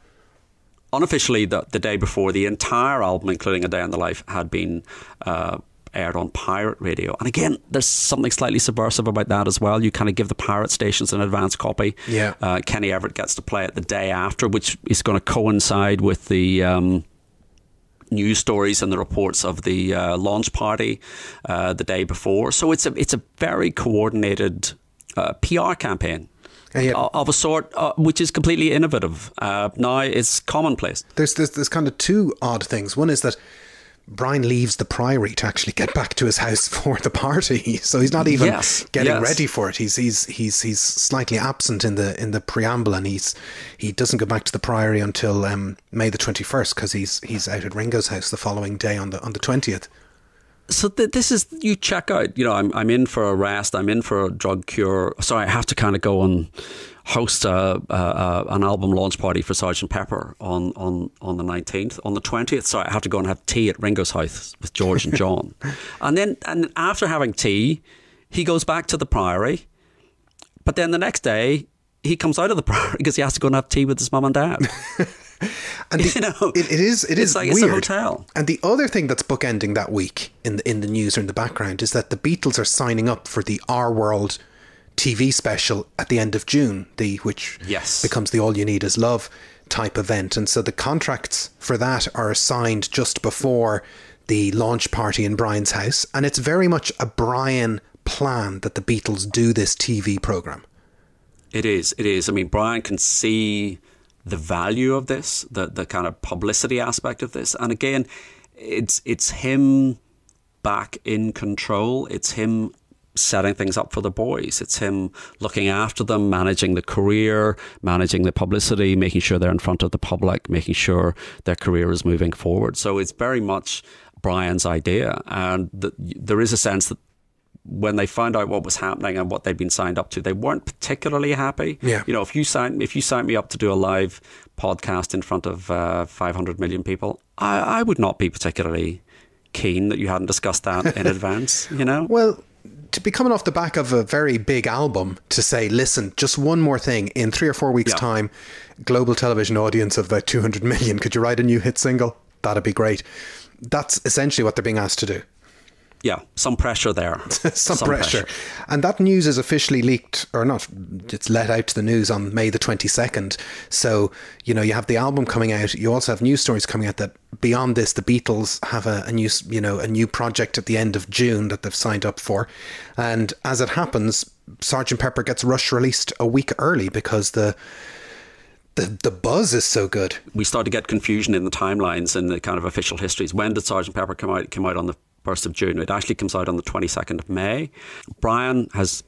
Unofficially, the, the day before, the entire album, including A Day in the Life, had been uh, aired on pirate radio. And again, there's something slightly subversive about that as well. You kind of give the pirate stations an advance copy. Yeah. Uh, Kenny Everett gets to play it the day after, which is going to coincide with the. Um, news stories and the reports of the uh, launch party uh, the day before. So it's a it's a very coordinated uh, PR campaign. Yet, of a sort uh, which is completely innovative. Uh, now it's commonplace. There's, there's there's kind of two odd things. One is that Brian leaves the Priory to actually get back to his house for the party, so he's not even yes, getting yes. ready for it. He's he's he's he's slightly absent in the in the preamble, and he's he doesn't go back to the Priory until um, May the twenty first because he's he's out at Ringo's house the following day on the on the twentieth. So th- this is you check out. You know, I'm I'm in for a rest. I'm in for a drug cure. Sorry, I have to kind of go and host a, a, an album launch party for Sergeant Pepper on, on, on the 19th. On the 20th, so I have to go and have tea at Ringo's house with George and John. and then and after having tea, he goes back to the Priory. But then the next day, he comes out of the Priory because he has to go and have tea with his mum and dad. and the, you know, it, it is it is like weird. It's a hotel. And the other thing that's bookending that week in the in the news or in the background is that the Beatles are signing up for the Our World TV special at the end of June, the which yes. becomes the All You Need Is Love type event. And so the contracts for that are signed just before the launch party in Brian's house. And it's very much a Brian plan that the Beatles do this TV program. It is. It is. I mean, Brian can see the value of this, the the kind of publicity aspect of this. And again, it's it's him back in control. It's him setting things up for the boys. It's him looking after them, managing the career, managing the publicity, making sure they're in front of the public, making sure their career is moving forward. So it's very much Brian's idea. And the, there is a sense that when they found out what was happening and what they'd been signed up to, they weren't particularly happy. Yeah. You know, if you signed if you signed me up to do a live podcast in front of uh, 500 million people, I, I would not be particularly keen that you hadn't discussed that in advance. You know. Well, to be coming off the back of a very big album to say, listen, just one more thing. In three or four weeks' yeah. time, global television audience of about 200 million. Could you write a new hit single? That'd be great. That's essentially what they're being asked to do yeah, some pressure there. some, some pressure. pressure. And that news is officially leaked, or not, it's let out to the news on May the 22nd. So, you know, you have the album coming out. You also have news stories coming out that beyond this, the Beatles have a, a new, you know, a new project at the end of June that they've signed up for. And as it happens, Sergeant Pepper gets rush released a week early because the the the buzz is so good. We start to get confusion in the timelines and the kind of official histories. When did Sergeant Pepper come out? Come out on the 1st of June. It actually comes out on the 22nd of May. Brian has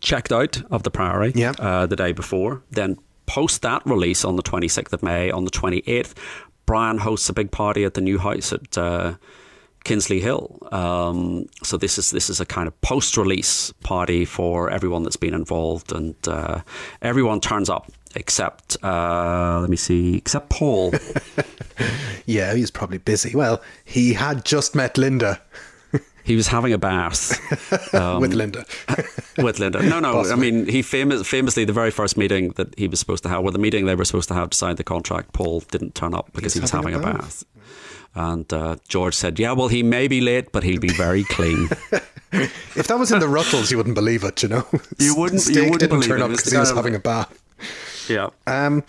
checked out of the Priory yeah. uh, the day before. Then, post that release on the 26th of May, on the 28th, Brian hosts a big party at the new house at uh, Kingsley Hill. Um, so this is this is a kind of post-release party for everyone that's been involved, and uh, everyone turns up except uh, let me see, except Paul. yeah, he's probably busy. Well, he had just met Linda. he was having a bath um, with Linda. with Linda. No, no. Possibly. I mean, he famous, famously the very first meeting that he was supposed to have, well, the meeting they were supposed to have to sign the contract, Paul didn't turn up because he was having, having a, bath. bath. And uh, George said, "Yeah, well, he may be late, but he'll be very clean." if that was in the Rutles, you wouldn't believe it. You know, you wouldn't. you wouldn't didn't turn up because he was having a bath. Yeah. Um,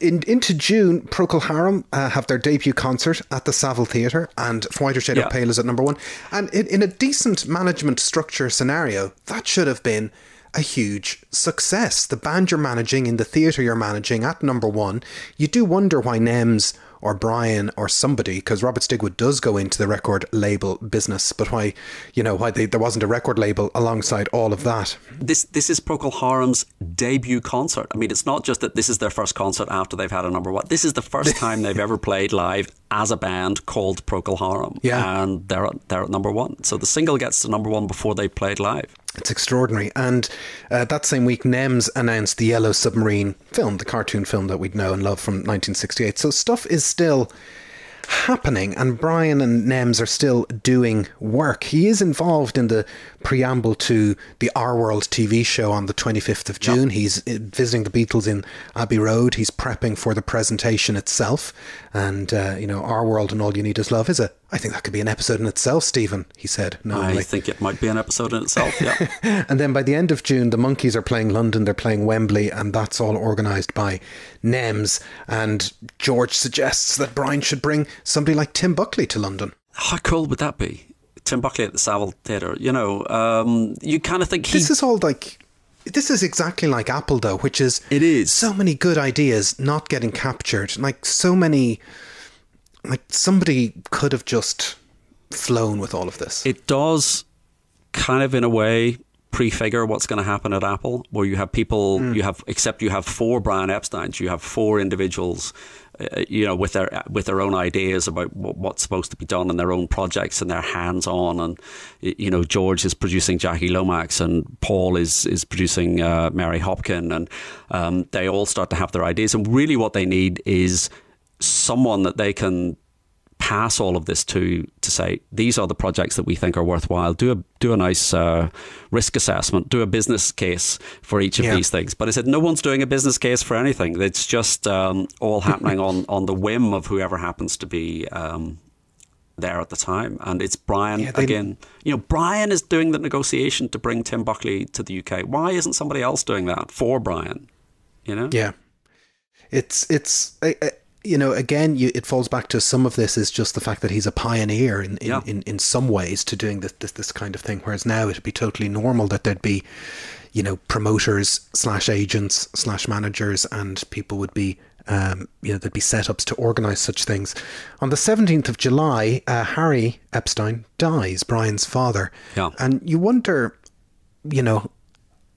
in, into June, Procol Harum uh, have their debut concert at the Saville Theatre, and Whiter Shade yeah. of Pale is at number one. And in, in a decent management structure scenario, that should have been a huge success. The band you're managing in the theatre you're managing at number one. You do wonder why NEMS or Brian or somebody, because Robert Stigwood does go into the record label business, but why, you know, why they, there wasn't a record label alongside all of that. This this is Procol Harum's debut concert. I mean, it's not just that this is their first concert after they've had a number one. This is the first time they've ever played live as a band called Procol Harum. Yeah. And they're, they're at number one. So the single gets to number one before they played live. It's extraordinary. And uh, that same week, NEMS announced the Yellow Submarine film, the cartoon film that we'd know and love from 1968. So stuff is still happening, and Brian and NEMS are still doing work. He is involved in the preamble to the Our World TV show on the 25th of June. Yep. He's uh, visiting the Beatles in Abbey Road. He's prepping for the presentation itself. And, uh, you know, Our World and All You Need Is Love is a, I think that could be an episode in itself, Stephen, he said. No, I think it might be an episode in itself, yeah. and then by the end of June, the Monkees are playing London, they're playing Wembley, and that's all organised by NEMS. And George suggests that Brian should bring somebody like Tim Buckley to London. How cool would that be? Tim Buckley at the Saville Theatre. You know, um, you kind of think he... This is all like this is exactly like Apple, though, which is it is so many good ideas not getting captured. Like so many, like somebody could have just flown with all of this. It does, kind of in a way, prefigure what's going to happen at Apple, where you have people, mm. you have except you have four Brian Epsteins, you have four individuals uh, you know, with their with their own ideas about what's supposed to be done and their own projects and their hands on. And you know, George is producing Jackie Lomax, and Paul is is producing uh, Mary Hopkin, and um, they all start to have their ideas. And really, what they need is someone that they can pass all of this to to say these are the projects that we think are worthwhile. Do a do a nice uh, risk assessment. Do a business case for each of yeah. these things. But I said no one's doing a business case for anything. It's just um, all happening on on the whim of whoever happens to be. Um, there at the time, and it's Brian yeah, again. You know, Brian is doing the negotiation to bring Tim Buckley to the UK. Why isn't somebody else doing that for Brian? You know, yeah, it's it's. I, I, you know, again, you, it falls back to some of this is just the fact that he's a pioneer in, in, yeah. in, in, some ways to doing this, this this kind of thing. Whereas now it'd be totally normal that there'd be, you know, promoters slash agents slash managers, and people would be, um, you know, there'd be setups to organize such things. On the seventeenth of July, uh, Harry Epstein dies, Brian's father, yeah. and you wonder, you know,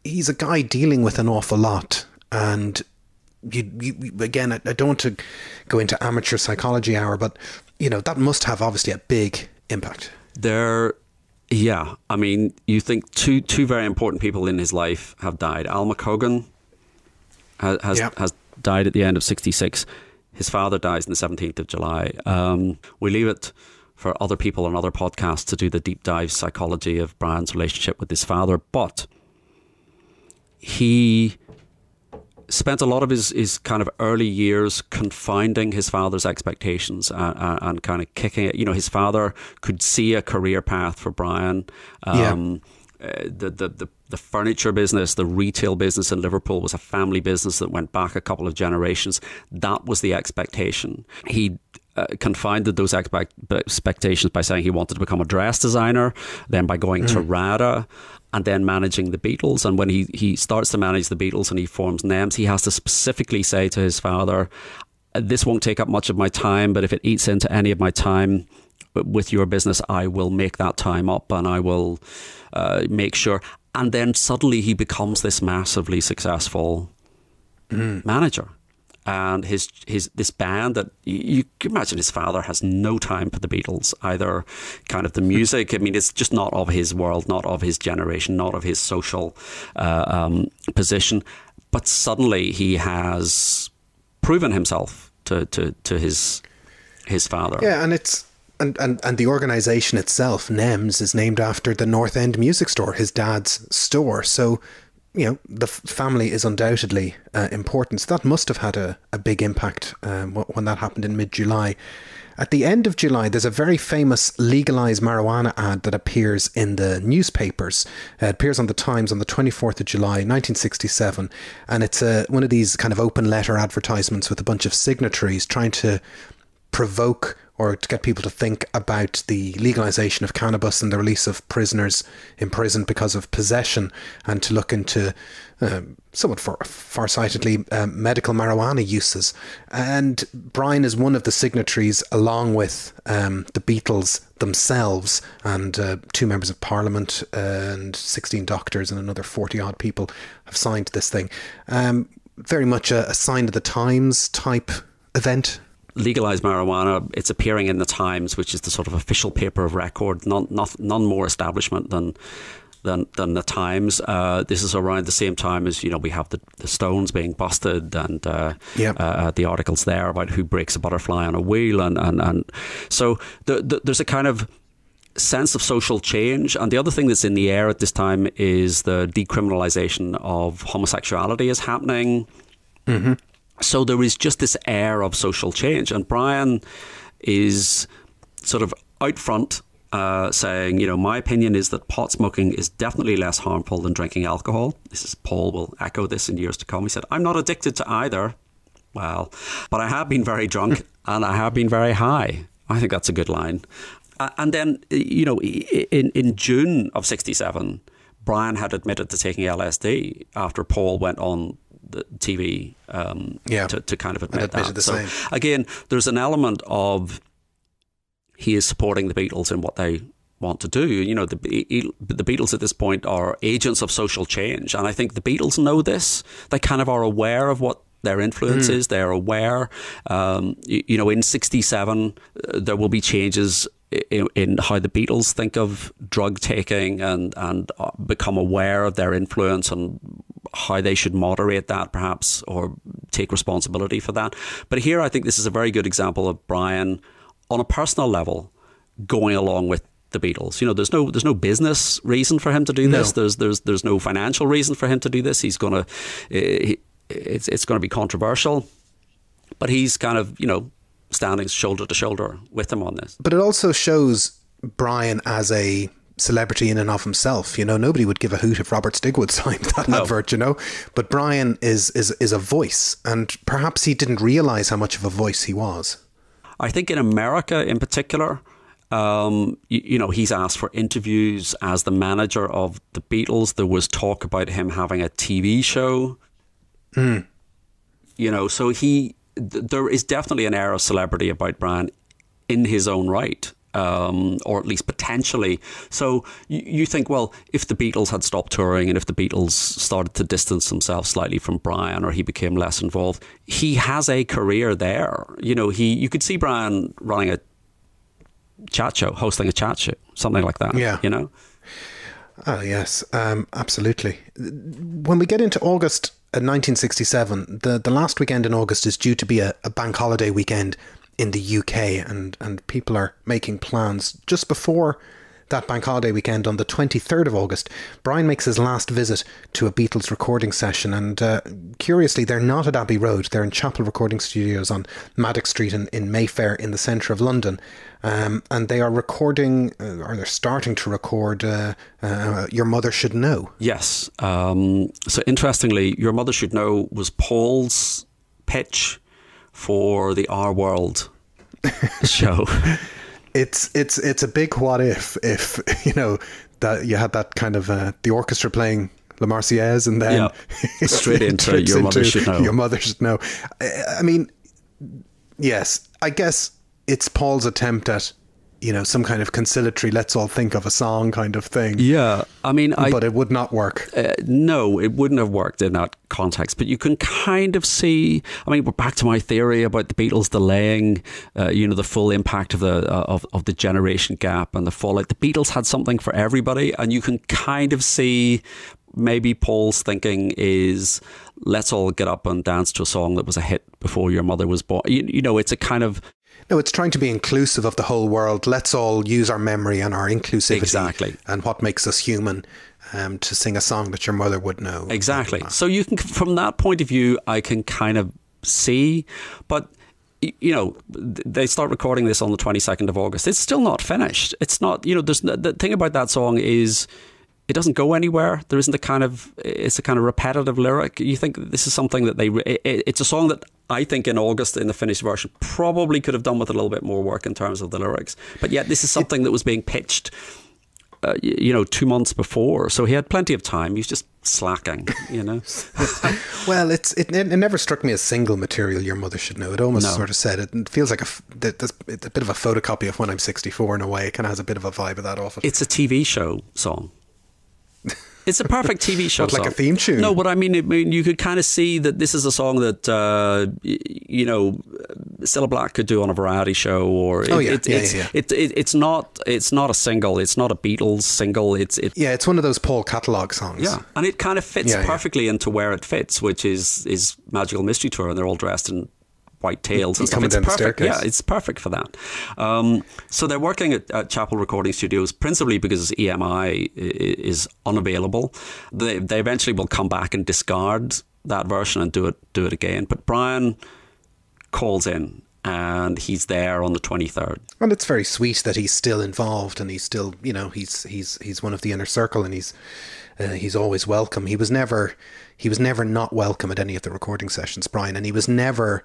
he's a guy dealing with an awful lot, and you, you again, I, I don't want to go into amateur psychology hour, but you know that must have obviously a big impact. There, yeah. I mean, you think two two very important people in his life have died. Al McCogan has has, yeah. has died at the end of sixty six. His father dies on the seventeenth of July. Um, we leave it for other people on other podcasts to do the deep dive psychology of Brian's relationship with his father, but he spent a lot of his, his kind of early years confounding his father's expectations and, uh, uh, and, kind of kicking it. You know, his father could see a career path for Brian. Um, yeah. Uh, the, the, the, the furniture business, the retail business in Liverpool was a family business that went back a couple of generations. That was the expectation. He uh, confounded those expect- expectations by saying he wanted to become a dress designer, then by going mm. to RADA, and then managing the Beatles. And when he, he starts to manage the Beatles and he forms NEMS, he has to specifically say to his father, This won't take up much of my time, but if it eats into any of my time with your business, I will make that time up and I will uh, make sure. And then suddenly he becomes this massively successful mm. manager and his his this band that you, you can imagine his father has no time for the Beatles either. Kind of the music I mean it's just not of his world not of his generation not of his social uh, um, position. But suddenly he has proven himself to, to, to his his father. Yeah and it's and, and, and the organization itself, NEMS, is named after the North End Music Store, his dad's store. So you know, the family is undoubtedly uh, important. So that must have had a, a big impact um, when that happened in mid July. At the end of July, there's a very famous legalized marijuana ad that appears in the newspapers. Uh, it appears on the Times on the 24th of July, 1967. And it's a, one of these kind of open letter advertisements with a bunch of signatories trying to provoke or to get people to think about the legalization of cannabis and the release of prisoners in prison because of possession, and to look into um, somewhat far, farsightedly um, medical marijuana uses. And Brian is one of the signatories, along with um, the Beatles themselves and uh, two members of parliament and 16 doctors and another 40 odd people have signed this thing. Um, very much a, a sign of the times type event legalize marijuana. It's appearing in the Times, which is the sort of official paper of record. None, not, none more establishment than than than the Times. Uh, this is around the same time as you know we have the, the Stones being busted and uh, Yep. uh, the articles there about who breaks a butterfly on a wheel and and, and so the, the, there's a kind of sense of social change. And the other thing that's in the air at this time is the decriminalization of homosexuality is happening. So there is just this air of social change. And Brian is sort of out front uh, saying, you know, my opinion is that pot smoking is definitely less harmful than drinking alcohol. This is Paul will echo this in years to come. He said, I'm not addicted to either. Well, but I have been very drunk and I have been very high. I think that's a good line. Uh, and then, you know, in, in June of 67, Brian had admitted to taking LSD after Paul went on the TV um, Yeah. to, to kind of admit that. the so, same. again, there's an element of he is supporting the Beatles in what they want to do. You know, the the Beatles at this point are agents of social change, and I think the Beatles know this. They kind of are aware of what their influence is. They're aware. Um, you, you know, in '67, uh, there will be changes. In, in how the Beatles think of drug taking and and uh, become aware of their influence and how they should moderate that perhaps or take responsibility for that. But here I think this is a very good example of Brian on a personal level going along with the Beatles. You know, there's no there's no business reason for him to do this. No. There's there's there's no financial reason for him to do this. He's going to it's it's going to be controversial, but he's kind of, you know, standing shoulder to shoulder with him on this. But it also shows Brian as a celebrity in and of himself. You know, nobody would give a hoot if Robert Stigwood signed that No. advert. You know, but Brian is is is a voice, and perhaps he didn't realize how much of a voice he was. I think in America, in particular, um, you, you know, he's asked for interviews as the manager of the Beatles. There was talk about him having a TV show. You know, so he th- there is definitely an air of celebrity about Brian in his own right. Um, or at least potentially. So you, you think, well, if the Beatles had stopped touring and if the Beatles started to distance themselves slightly from Brian or he became less involved, he has a career there. You know, he you could see Brian running a chat show, hosting a chat show, something like that. Yeah. You know? Oh yes, um, absolutely. When we get into August Uh, 1967, the the last weekend in August is due to be a, a bank holiday weekend in the UK, and and people are making plans just before that bank holiday weekend on the 23rd of August. Brian makes his last visit to a Beatles recording session, and uh, curiously, they're not at Abbey Road. They're in Chapel Recording Studios on Maddox Street in, in Mayfair, in the centre of London. Um, and they are recording, uh, or they're starting to record uh, uh, Your Mother Should Know. Yes. Um, so interestingly, Your Mother Should Know was Paul's pitch for the Our World show. It's it's it's a big what if if you know that you had that kind of uh, the orchestra playing La Marseillaise and then Yeah. Straight into Your Mother Should Know. Your mother should know. I, I mean, yes, I guess it's Paul's attempt at you know some kind of conciliatory let's all think of a song kind of thing. Yeah. I mean, I, but it would not work. Uh, no, it wouldn't have worked in that context. But you can kind of see. I mean, we're back to my theory about the Beatles delaying, uh, you know, the full impact of the uh, of of the generation gap and the fallout. The Beatles had something for everybody, and you can kind of see. Maybe Paul's thinking is, let's all get up and dance to a song that was a hit before your mother was born. You, you know, it's a kind of No, it's trying to be inclusive of the whole world. Let's all use our memory and our inclusivity Exactly. and what makes us human um, to sing a song that your mother would know. Exactly. So you can, from that point of view, I can kind of see, but you know, they start recording this on the 22nd of August. It's still not finished. It's not, you know, there's the thing about that song is it doesn't go anywhere. There isn't a kind of, it's a kind of repetitive lyric. You think this is something that they, it, it's a song that I think in August in the finished version probably could have done with a little bit more work in terms of the lyrics. But yet this is something that was being pitched uh, you know, two months before. So he had plenty of time. He's just slacking, you know. Well, it's it, it never struck me as single material. Your mother should know. It almost No. sort of said it. It feels like a f- that- that's- it's a bit of a photocopy of when I'm 64 in a way. It kind of has a bit of a vibe of that off it. It's a TV show song. It's a perfect TV show like song. a theme tune? No, what I mean, I mean, you could kind of see that this is a song that uh, you know Cilla Black could do on a variety show, or oh, yeah. It, yeah, it's, yeah. It, it, it's not it's not a single. It's not a Beatles single. It's it, yeah, it's one of those Paul catalog songs. Yeah, and it kind of fits perfectly into where it fits, which is is Magical Mystery Tour, and they're all dressed in white tails and stuff. Coming It's down the perfect. staircase. Yeah, it's perfect for that. Um, so they're working at, at Chapel Recording Studios principally because EMI is unavailable. They they eventually will come back and discard that version and do it do it again. But Brian calls in. And he's there on the twenty third. And it's very sweet that he's still involved and he's still, you know, he's he's he's one of the inner circle and he's uh, he's always welcome. He was never he was never not welcome at any of the recording sessions, Brian, and he was never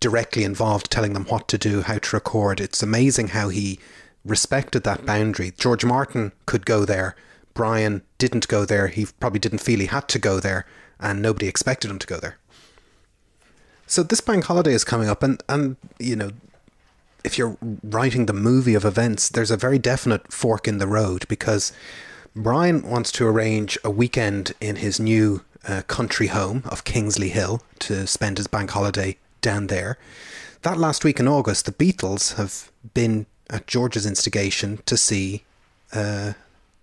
directly involved telling them what to do, how to record. It's amazing how he respected that boundary. George Martin could go there. Brian didn't go there. He probably didn't feel he had to go there and nobody expected him to go there. So this bank holiday is coming up and and you know if you're writing the movie of events, there's a very definite fork in the road because Brian wants to arrange a weekend in his new uh, country home of Kingsley Hill to spend his bank holiday down there. That last week in August, the Beatles have been at George's instigation to see uh,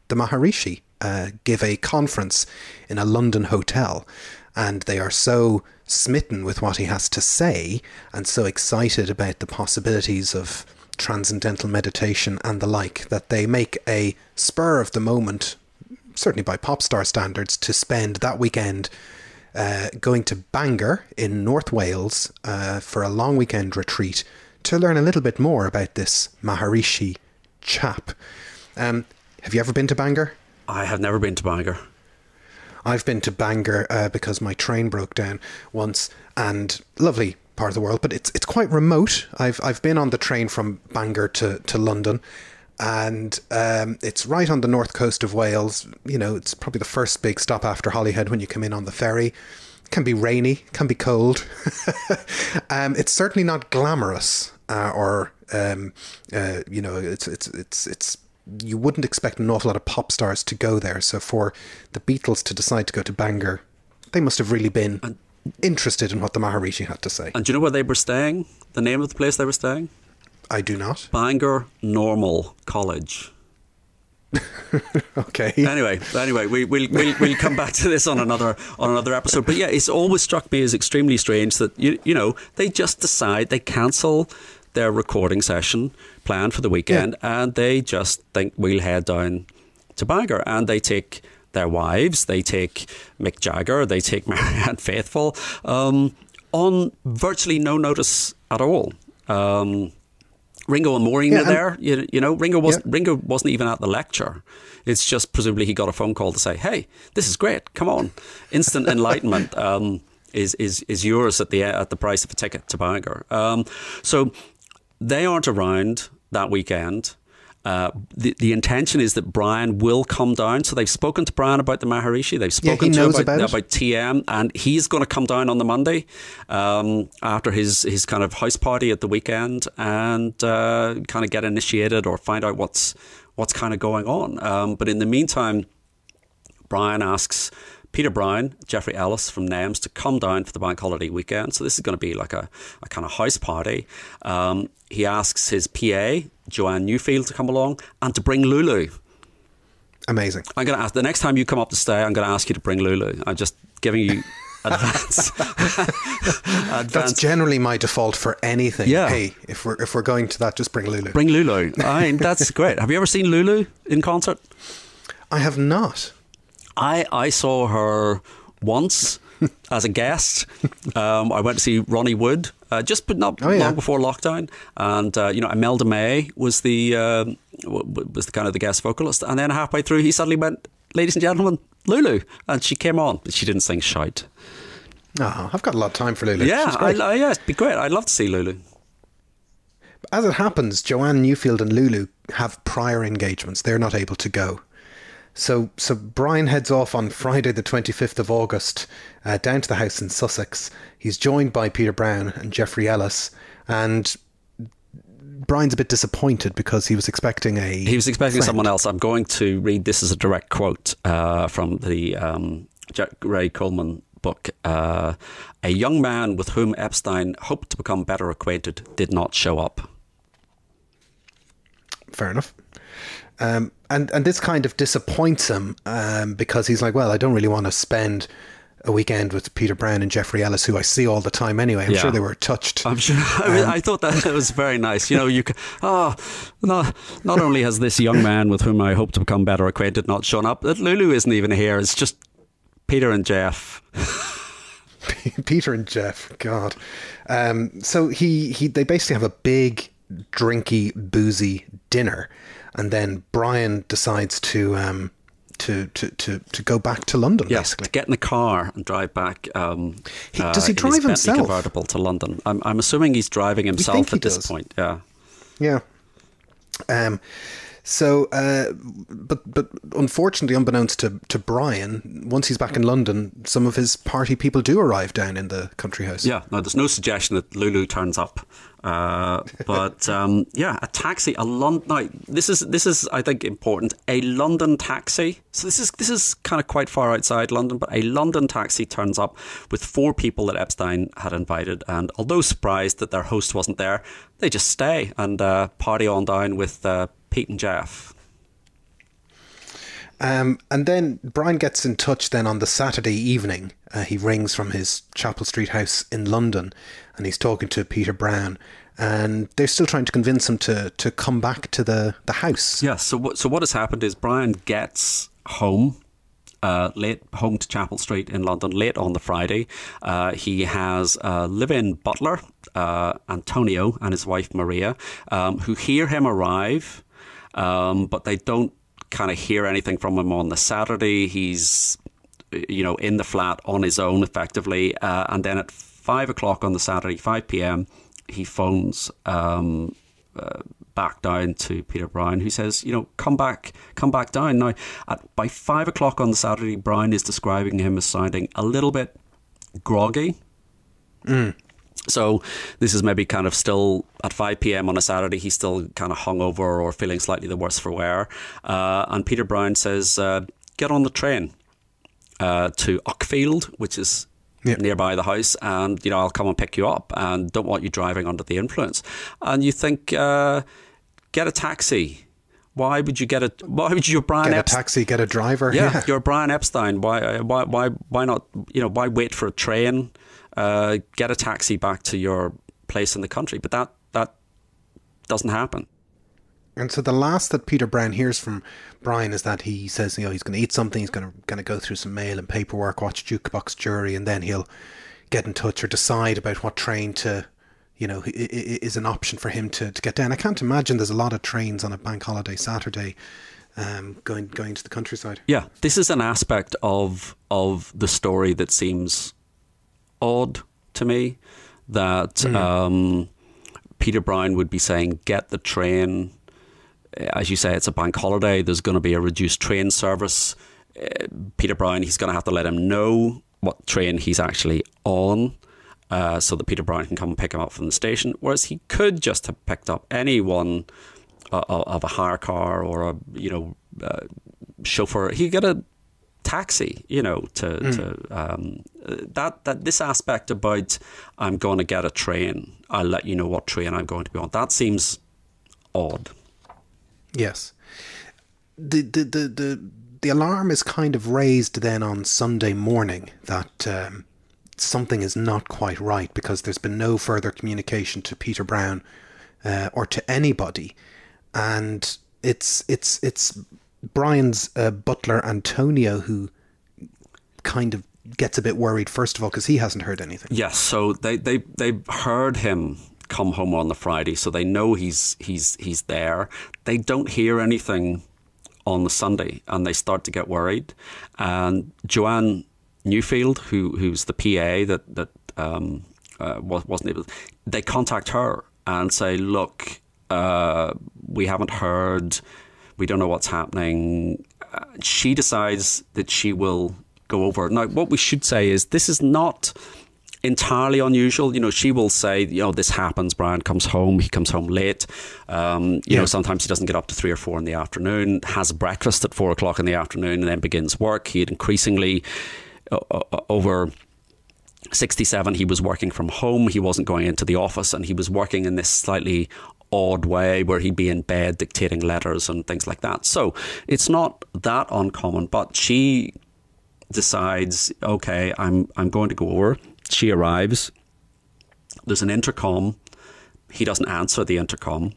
the Maharishi uh, give a conference in a London hotel. And they are so smitten with what he has to say and so excited about the possibilities of transcendental meditation and the like that they make a spur of the moment, certainly by pop star standards, to spend that weekend uh, going to Bangor in North Wales uh, for a long weekend retreat to learn a little bit more about this Maharishi chap. Um, have you ever been to Bangor? I have never been to Bangor. I've been to Bangor uh, because my train broke down once, and lovely part of the world, but it's it's quite remote. I've I've been on the train from Bangor to to London, and um, it's right on the north coast of Wales. You know, it's probably the first big stop after Holyhead when you come in on the ferry. It can be rainy, can be cold. um, it's certainly not glamorous, uh, or um, uh, you know, it's it's it's it's you wouldn't expect an awful lot of pop stars to go there. So for the Beatles to decide to go to Bangor, they must have really been interested in what the Maharishi had to say. And do you know where they were staying? The name of the place they were staying? I do not. Bangor Normal College. Okay. Anyway, anyway, we, we'll, we'll we'll come back to this on another on another episode. But yeah, it's always struck me as extremely strange that you you know they just decide they cancel their recording session planned for the weekend, and they just think we'll head down to Bangor, and they take their wives, they take Mick Jagger, they take Marianne Faithfull um, on virtually no notice at all. Um, Ringo and Maureen Yeah, are and- there. You, you know, Ringo was Yeah. Ringo wasn't even at the lecture. It's just presumably he got a phone call to say, "Hey, this is great. Come on, instant enlightenment um, is is is yours at the at the price of a ticket to Bangor." Um, so they aren't around that weekend. Uh, the, the intention is that Brian will come down. So they've spoken to Brian about the Maharishi. They've spoken he to him about, about about TM, and he's going to come down on the Monday um, after his, his kind of house party at the weekend and uh, kind of get initiated or find out what's what's kind of going on. Um, but in the meantime, Brian asks Peter Brown, Geoffrey Ellis from NEMS to come down for the bank holiday weekend. So this is going to be like a, a kind of house party. Um, he asks his PA, Joanne Newfield, to come along and to bring Lulu. Amazing. I'm going to ask the next time you come up to stay. I'm going to ask you to bring Lulu. I'm just giving you advance. advance. That's generally my default for anything. Yeah. Hey, if we're if we're going to that, just bring Lulu. Bring Lulu. I mean, that's great. Have you ever seen Lulu in concert? I have not. I I saw her once as a guest. Um, I went to see Ronnie Wood uh, just but not Oh, yeah. long before lockdown, and uh, you know Imelda May was the w- was the kind of the guest vocalist, and then halfway through he suddenly went, "Ladies and gentlemen, Lulu," and she came on, but she didn't sing shite. Oh, I've got a lot of time for Lulu. Yeah, I, I, yeah, it'd be great. I'd love to see Lulu. As it happens, Joanne Newfield and Lulu have prior engagements. They're not able to go. So, so Brian heads off on Friday, the 25th of August, uh, down to the house in Sussex. He's joined by Peter Brown and Geoffrey Ellis, and Brian's a bit disappointed because he was expecting a. He was expecting friend. someone else. I'm going to read this as a direct quote uh, from the um, Jack Ray Coleman book. Uh, a young man with whom Epstein hoped to become better acquainted did not show up. Fair enough. Um, and and this kind of disappoints him um, because he's like, well, I don't really want to spend a weekend with Peter Brown and Geoffrey Ellis, who I see all the time anyway. I'm yeah. sure they were touched. I'm sure. I, mean, um, I thought that was very nice. You know, you can, oh, not, not only has this young man with whom I hope to become better acquainted not shown up, that Lulu isn't even here. It's just Peter and Jeff. Peter and Jeff, God. Um, so he, he they basically have a big drinky, boozy dinner, and then Brian decides to um, to, to, to, to go back to London. Yeah, basically. to get in the car and drive back. Um, he, does he uh, drive himself? Convertible to London. I'm, I'm assuming he's driving himself at this point. Yeah. Yeah. Um, so, uh, but but unfortunately, unbeknownst to, to Brian, once he's back in London, some of his party people do arrive down in the country house. Yeah, no, there's no suggestion that Lulu turns up. Uh, but um, yeah, a taxi, a London. Now, this is this is I think important. A London taxi. So this is this is kind of quite far outside London, but a London taxi turns up with four people that Epstein had invited, and although surprised that their host wasn't there, they just stay and uh, party on down with. Uh, Pete and Jeff. Um, and then Brian gets in touch then on the Saturday evening. Uh, he rings from his Chapel Street house in London and he's talking to Peter Brown. And they're still trying to convince him to, to come back to the, the house. Yeah, so what, so what has happened is Brian gets home uh, late home to Chapel Street in London late on the Friday. Uh, he has a live-in butler, uh, Antonio, and his wife Maria, um, who hear him arrive um, but they don't kind of hear anything from him on the Saturday. He's, you know, in the flat on his own effectively. Uh, and then at five o'clock on the Saturday, 5 p.m., he phones um, uh, back down to Peter Brown, who says, you know, come back, come back down. Now, at, by five o'clock on the Saturday, Brown is describing him as sounding a little bit groggy. Mm. So this is maybe kind of still at 5 p.m. on a Saturday. He's still kind of hungover or feeling slightly the worse for wear. Uh, and Peter Brown says, uh, "Get on the train uh, to Uckfield, which is." Yep. Nearby the house, and you know I'll come and pick you up, and don't want you driving under the influence. And you think, uh, get a taxi, why would you get a? Why would you Brian get a taxi, get a driver? Yeah, yeah, you're Brian Epstein. Why, uh, why, why, why not? You know, why wait for a train? Uh, get a taxi back to your place in the country. But that that doesn't happen. And so the last that Peter Brown hears from Brian is that he says, you know, he's going to eat something, he's going to going to go through some mail and paperwork, watch Jukebox Jury, and then he'll get in touch or decide about what train to, you know, is an option for him to, to get down. I can't imagine there's a lot of trains on a bank holiday Saturday um, going going to the countryside. Yeah, this is an aspect of of the story that seems odd to me that mm. um, Peter Brown would be saying, get the train. As you say, it's a bank holiday. There's going to be a reduced train service. Uh, Peter Brown, he's going to have to let him know what train he's actually on. Uh, so that Peter Brown can come and pick him up from the station, whereas he could just have picked up anyone uh, of a hire car or a you know uh, chauffeur. He could get a taxi, you know, to, mm. to um, that that this aspect about I'm going to get a train. I'll let you know what train I'm going to be on. That seems odd. Yes, the the the the, the alarm is kind of raised then on Sunday morning that. Um, something is not quite right because there's been no further communication to Peter Brown uh, or to anybody, and it's it's it's Brian's uh, butler Antonio, who kind of gets a bit worried first of all because he hasn't heard anything. Yes, so they they they heard him come home on the Friday, so they know he's he's he's there. They don't hear anything on the Sunday, and they start to get worried. And Joanne Newfield, who who's the PA that that um, uh, wasn't able, they contact her and say, "Look, uh, we haven't heard." We don't know what's happening. Uh, she decides that she will go over. Now, what we should say is this is not entirely unusual. You know, she will say, you know, this happens. Brian comes home. He comes home late. Um, you yeah. know, sometimes he doesn't get up to three or four in the afternoon. Has breakfast at four o'clock in the afternoon, and then begins work. He had increasingly uh, uh, over 67, he was working from home. He wasn't going into the office, and he was working in this slightly odd way where he'd be in bed dictating letters and things like that. So it's not that uncommon, but she decides, okay, I'm I'm going to go over. She arrives. There's an intercom. He doesn't answer the intercom,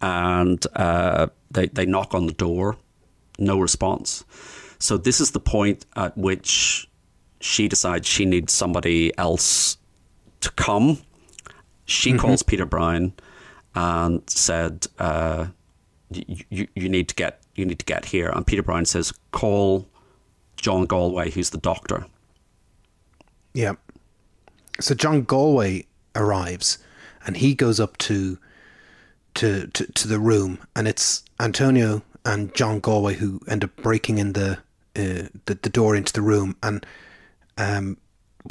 and uh, they they knock on the door. No response. So this is the point at which she decides she needs somebody else to come. She mm-hmm. calls Peter Brown and said, uh, you, you need to get you need to get here. And Peter Brown says, call John Galway, who's the doctor. Yeah. So John Galway arrives and he goes up to to to, to the room and it's Antonio and John Galway who end up breaking in the uh, the, the door into the room and um,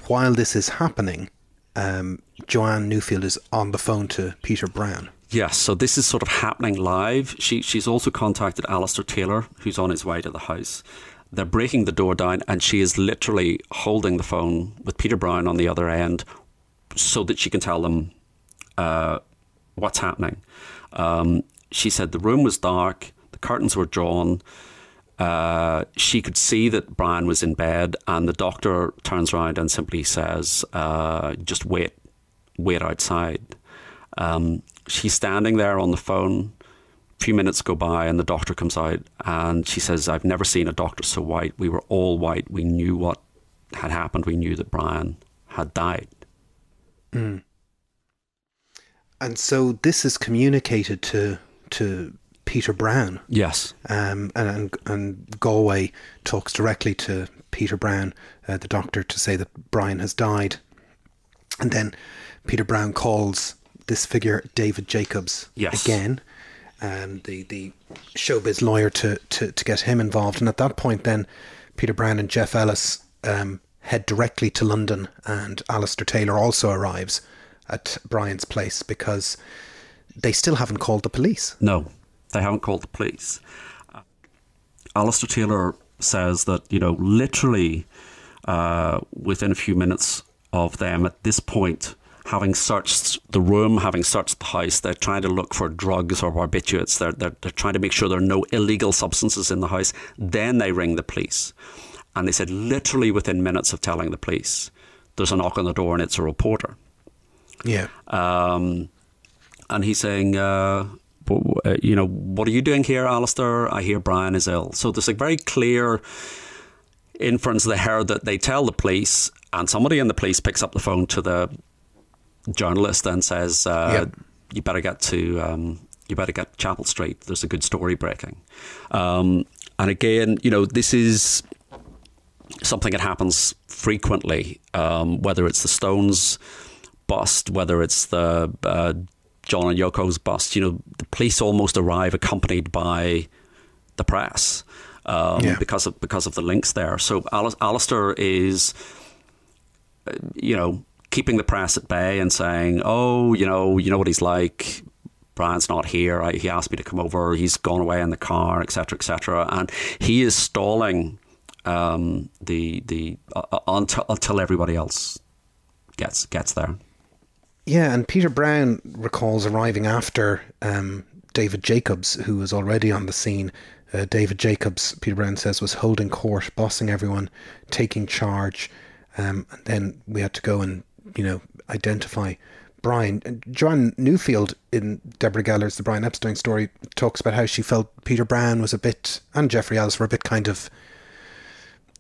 while this is happening um, Joanne Newfield is on the phone to Peter Brown. Yes, so this is sort of happening live. She she's also contacted Alistair Taylor, who's on his way to the house. They're breaking the door down, and she is literally holding the phone with Peter Brown on the other end, so that she can tell them uh, what's happening. Um, she said the room was dark, the curtains were drawn. Uh, she could see that Brian was in bed, and the doctor turns around and simply says, uh, "Just wait, wait outside." Um, she's standing there on the phone. A few minutes go by, and the doctor comes out, and she says, "I've never seen a doctor so white. We were all white. We knew what had happened. We knew that Brian had died." Mm. And so this is communicated to to Peter Brown. Yes. Um, and, and, and Galway talks directly to Peter Brown, uh, the doctor, to say that Brian has died. And then Peter Brown calls this figure David Jacobs yes. again, and um, the the showbiz lawyer to, to to get him involved. And at that point, then Peter Brown and Jeff Ellis um, head directly to London, and Alistair Taylor also arrives at Brian's place because they still haven't called the police. No, they haven't called the police. Uh, Alistair Taylor says that you know literally uh, within a few minutes of them at this point having searched the room, having searched the house, they're trying to look for drugs or barbiturates. They're, they're, they're trying to make sure there are no illegal substances in the house. Then they ring the police. And they said, literally within minutes of telling the police, there's a knock on the door and it's a reporter. Yeah. Um, and he's saying, uh, uh you know, what are you doing here, Alistair? I hear Brian is ill. So there's a very clear inference there that they tell the police, and somebody in the police picks up the phone to the journalist then says, uh, yep. "You better get to um, you better get Chapel Street. There's a good story breaking." Um, and again, you know, this is something that happens frequently. Um, whether it's the Stones bust, whether it's the uh, John and Yoko's bust, you know, the police almost arrive accompanied by the press um, yeah. because of because of the links there. So Alistair is, uh, you know, keeping the press at bay and saying, "Oh, you know, you know what he's like." Brian's not here. I, he asked me to come over. He's gone away in the car, etc., etc. And he is stalling um, the the uh, uh, until until everybody else gets gets there. Yeah, and Peter Brown recalls arriving after um, David Jacobs, who was already on the scene. Uh, David Jacobs, Peter Brown says, was holding court, bossing everyone, taking charge. Um, and then we had to go and you know, identify Brian. Joanne Newfield in Deborah Geller's The Brian Epstein Story talks about how she felt Peter Brown was a bit, and Geoffrey Ellis were a bit kind of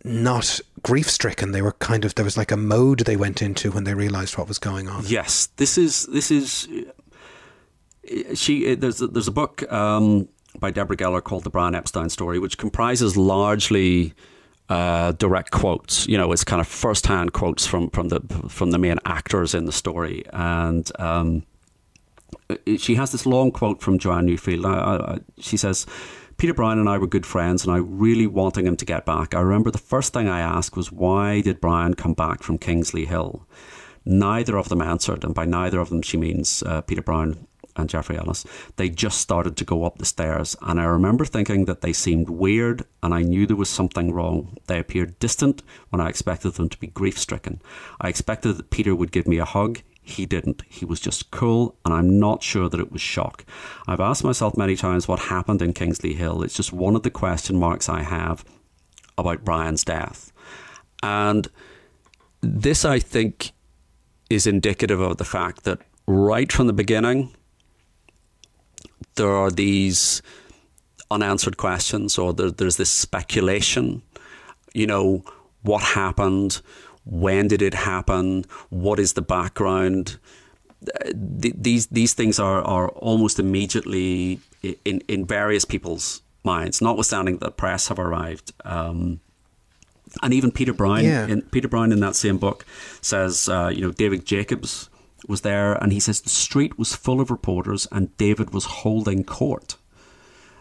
not grief stricken. They were kind of, there was like a mode they went into when they realized what was going on. Yes, this is, this is, she, there's, there's a book um, by Deborah Geller called The Brian Epstein Story, which comprises largely uh, direct quotes. You know, it's kind of first-hand quotes from from the from the main actors in the story, and um, she has this long quote from Joanne Newfield. I, I, she says. Peter Brown and I were good friends, and I really wanting him to get back. I remember the first thing I asked was, Why did Brian come back from Kingsley Hill? Neither of them answered, and by neither of them, she means uh, Peter Brown and Geoffrey Ellis, they just started to go up the stairs. And I remember thinking that they seemed weird and I knew there was something wrong. They appeared distant when I expected them to be grief stricken. I expected that Peter would give me a hug. He didn't. He was just cool, and I'm not sure that it was shock. I've asked myself many times what happened in Kingsley Hill. It's just one of the question marks I have about Brian's death. And this, I think, is indicative of the fact that right from the beginning, there are these unanswered questions, or there, there's this speculation. You know, what happened? When did it happen? What is the background? These these things are, are almost immediately in, in various people's minds, notwithstanding that press have arrived. Um, and even Peter Brown, yeah. in, Peter Brown in that same book says, uh, you know, David Jacobs was there, and he says the street was full of reporters, and David was holding court.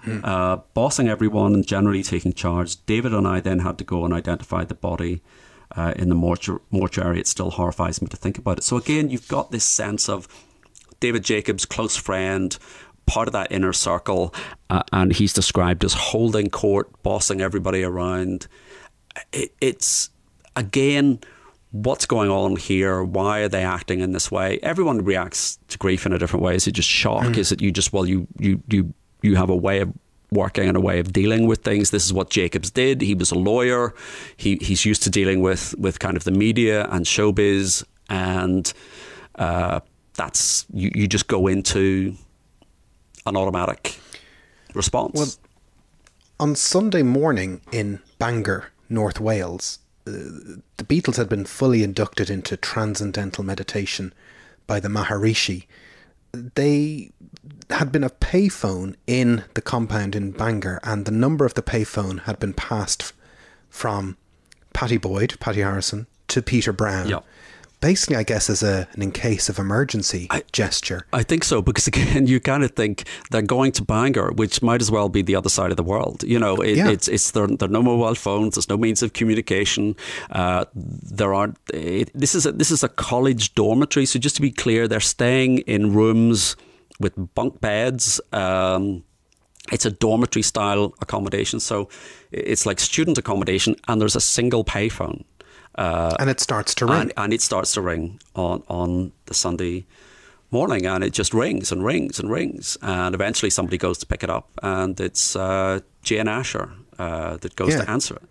Mm. Uh, bossing everyone and generally taking charge. David and I then had to go and identify the body uh, in the mortu- mortuary. It still horrifies me to think about it. So again, you've got this sense of David Jacobs, close friend, part of that inner circle, uh, and he's described as holding court, bossing everybody around it, it's again what's going on here? Why are they acting in this way? Everyone reacts to grief in a different way. Is it just shock? Mm. Is it you just well you you you you have a way of working and a way of dealing with things. This is what Jacobs did. He was a lawyer. He he's used to dealing with with kind of the media and showbiz, and uh, that's you. You just go into an automatic response. Well, on Sunday morning in Bangor, North Wales, the Beatles had been fully inducted into transcendental meditation by the Maharishi. They had been a payphone in the compound in Bangor, and the number of the payphone had been passed from Pattie Boyd, Pattie Harrison, to Peter Brown. Basically, I guess, as a, an in case of emergency I, gesture. I think so because again, you kind of think they're going to Bangor, which might as well be the other side of the world. You know, it, yeah. it's it's there, there are no mobile phones, there's no means of communication. Uh, there aren't. It, this is a, this is a college dormitory, so just to be clear, they're staying in rooms with bunk beds. Um, it's a dormitory style accommodation, so it's like student accommodation, and there's a single payphone. Uh, and it starts to ring. And, and, it starts to ring on, on the Sunday morning, and it just rings and rings and rings. And eventually somebody goes to pick it up, and it's uh, Jane Asher uh, that goes yeah. to answer it.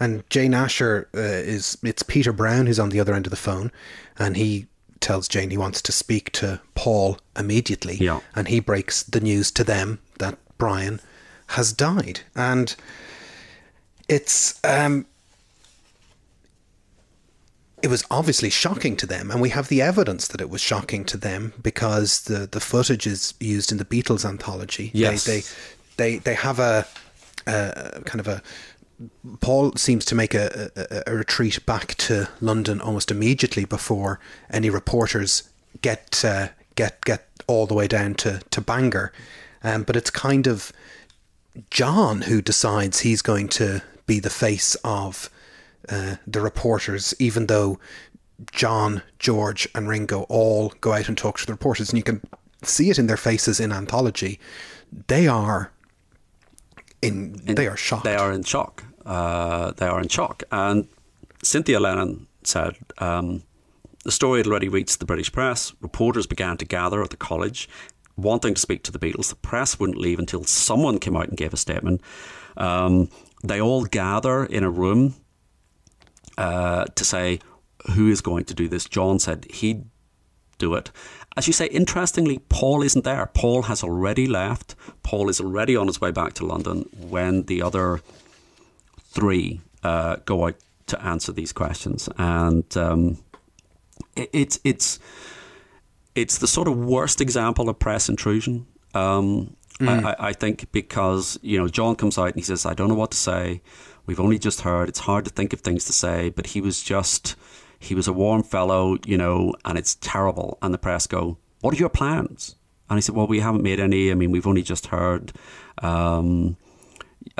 And Jane Asher uh, is, it's Peter Brown who's on the other end of the phone, and he tells Jane he wants to speak to Paul immediately. Yeah. And he breaks the news to them that Brian has died. And it's um, it was obviously shocking to them, and we have the evidence that it was shocking to them because the, the footage is used in the Beatles anthology. Yes, they they they, they have a, a kind of a Paul seems to make a, a, a, retreat back to London almost immediately before any reporters get uh, get get all the way down to to Bangor, um, but it's kind of John who decides he's going to be the face of uh, the reporters, even though John, George, and Ringo all go out and talk to the reporters, and you can see it in their faces in anthology. They are in, in they are shocked. They are in shock. Uh, they are in shock. And Cynthia Lennon said um, the story had already reached the British press. Reporters began to gather at the college, wanting to speak to the Beatles. The press wouldn't leave until someone came out and gave a statement. Um, they all gather in a room uh, to say who is going to do this. John said he'd do it. As you say, interestingly, Paul isn't there. Paul has already left. Paul is already on his way back to London when the other three uh, go out to answer these questions, and um, it, it's it's it's the sort of worst example of press intrusion. Um, mm. I, I think because you know John comes out and he says, "I don't know what to say." We've only just heard. It's hard to think of things to say, but he was just, he was a warm fellow, you know, and it's terrible. And the press go, What are your plans? And he said, Well, we haven't made any. I mean, we've only just heard. Um,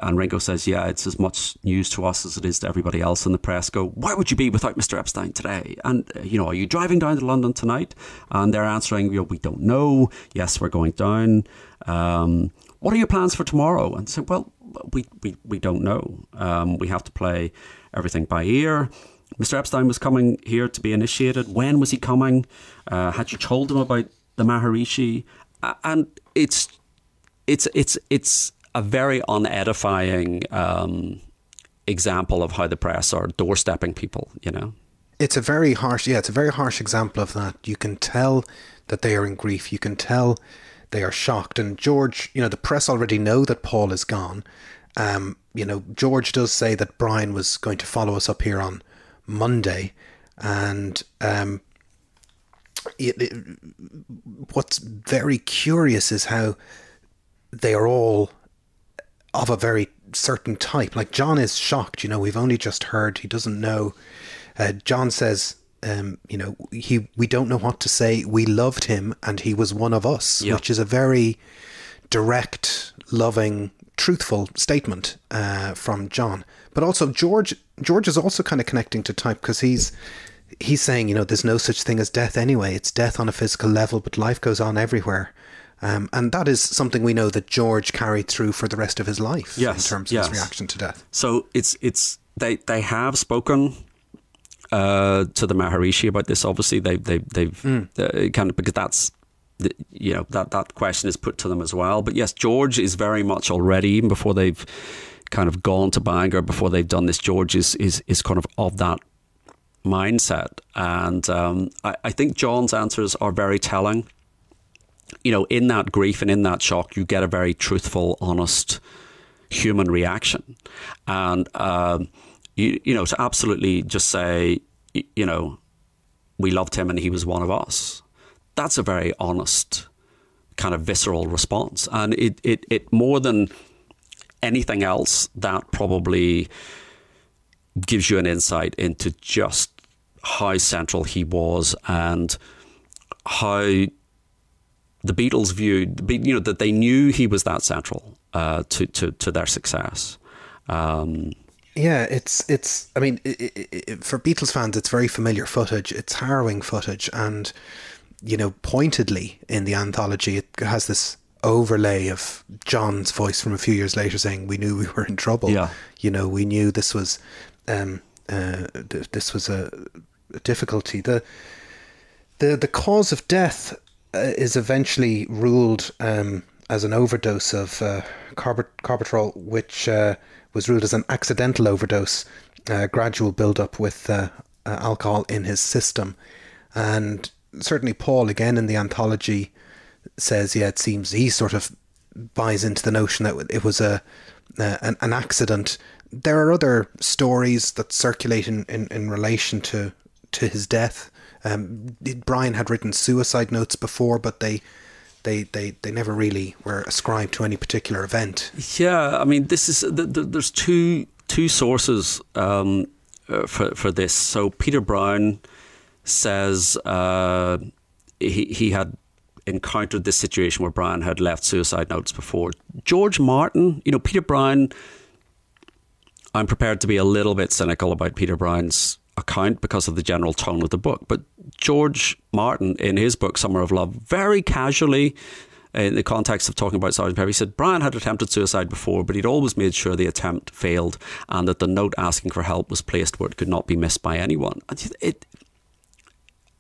and Ringo says, "Yeah, it's as much news to us as it is to everybody else." And the press go, "Why would you be without Mr. Epstein today?" And uh, you know, are you driving down to London tonight? And they're answering, "You know, we don't know. Yes, we're going down. Um, what are your plans for tomorrow?" And say, "Well, we we we don't know. Um, we have to play everything by ear." Mr. Epstein was coming here to be initiated. When was he coming? Uh, had you told him about the Maharishi? And it's it's it's it's a very unedifying um, example of how the press are doorstepping people. You know, it's a very harsh. Yeah, it's a very harsh example of that. You can tell that they are in grief. You can tell they are shocked. And George, you know, the press already know that Paul is gone. Um, you know, George does say that Brian was going to follow us up here on Monday, and um, it, it, what's very curious is how they are all of a very certain type. Like John is shocked. You know, we've only just heard. He doesn't know. Uh, John says, um, you know, he we don't know what to say. We loved him, and he was one of us, which is a very direct, loving, truthful statement uh, from John. But also George. George is also kind of connecting to type because he's he's saying, you know, there's no such thing as death anyway. It's death on a physical level, but life goes on everywhere. Um, and that is something we know that George carried through for the rest of his life yes, in terms of yes. his reaction to death. So it's it's they they have spoken uh, to the Maharishi about this. Obviously, they they they've mm. uh, kind of because that's you know that that question is put to them as well. But yes, George is very much already even before they've kind of gone to Bangor before they've done this. George is is is kind of of that mindset, and um, I, I think John's answers are very telling you know, in that grief and in that shock, you get a very truthful, honest human reaction. And, um, you, you know, to absolutely just say, you know, we loved him and he was one of us, that's a very honest, kind of visceral response. And it, it, it more than anything else, that probably gives you an insight into just how central he was and how the Beatles viewed, you know, that they knew he was that central uh, to, to, to their success. Um, yeah, it's it's. I mean, it, it, it, for Beatles fans, it's very familiar footage. It's harrowing footage, and you know, pointedly in the anthology, it has this overlay of John's voice from a few years later saying, "We knew we were in trouble. Yeah. You know, we knew this was, um, uh, this was a, a difficulty. The the the cause of death uh, is eventually ruled um, as an overdose of uh, carb- which uh, was ruled as an accidental overdose, uh, gradual build-up with uh, uh, alcohol in his system. And certainly Paul, again in the anthology, says, yeah, it seems he sort of buys into the notion that it was a an, an accident. There are other stories that circulate in, in, in relation to to his death. Um, Brian had written suicide notes before, but they they, they, they never really were ascribed to any particular event. Yeah, I mean, this is the, the, there's two two sources um, uh, for for this. So Peter Brown says uh, he he had encountered this situation where Brian had left suicide notes before. George Martin, you know, Peter Brown. I'm prepared to be a little bit cynical about Peter Brown's account because of the general tone of the book. But George Martin, in his book Summer of Love, very casually, uh, in the context of talking about Sergeant Pepper, he said Brian had attempted suicide before, but he'd always made sure the attempt failed and that the note asking for help was placed where it could not be missed by anyone. It,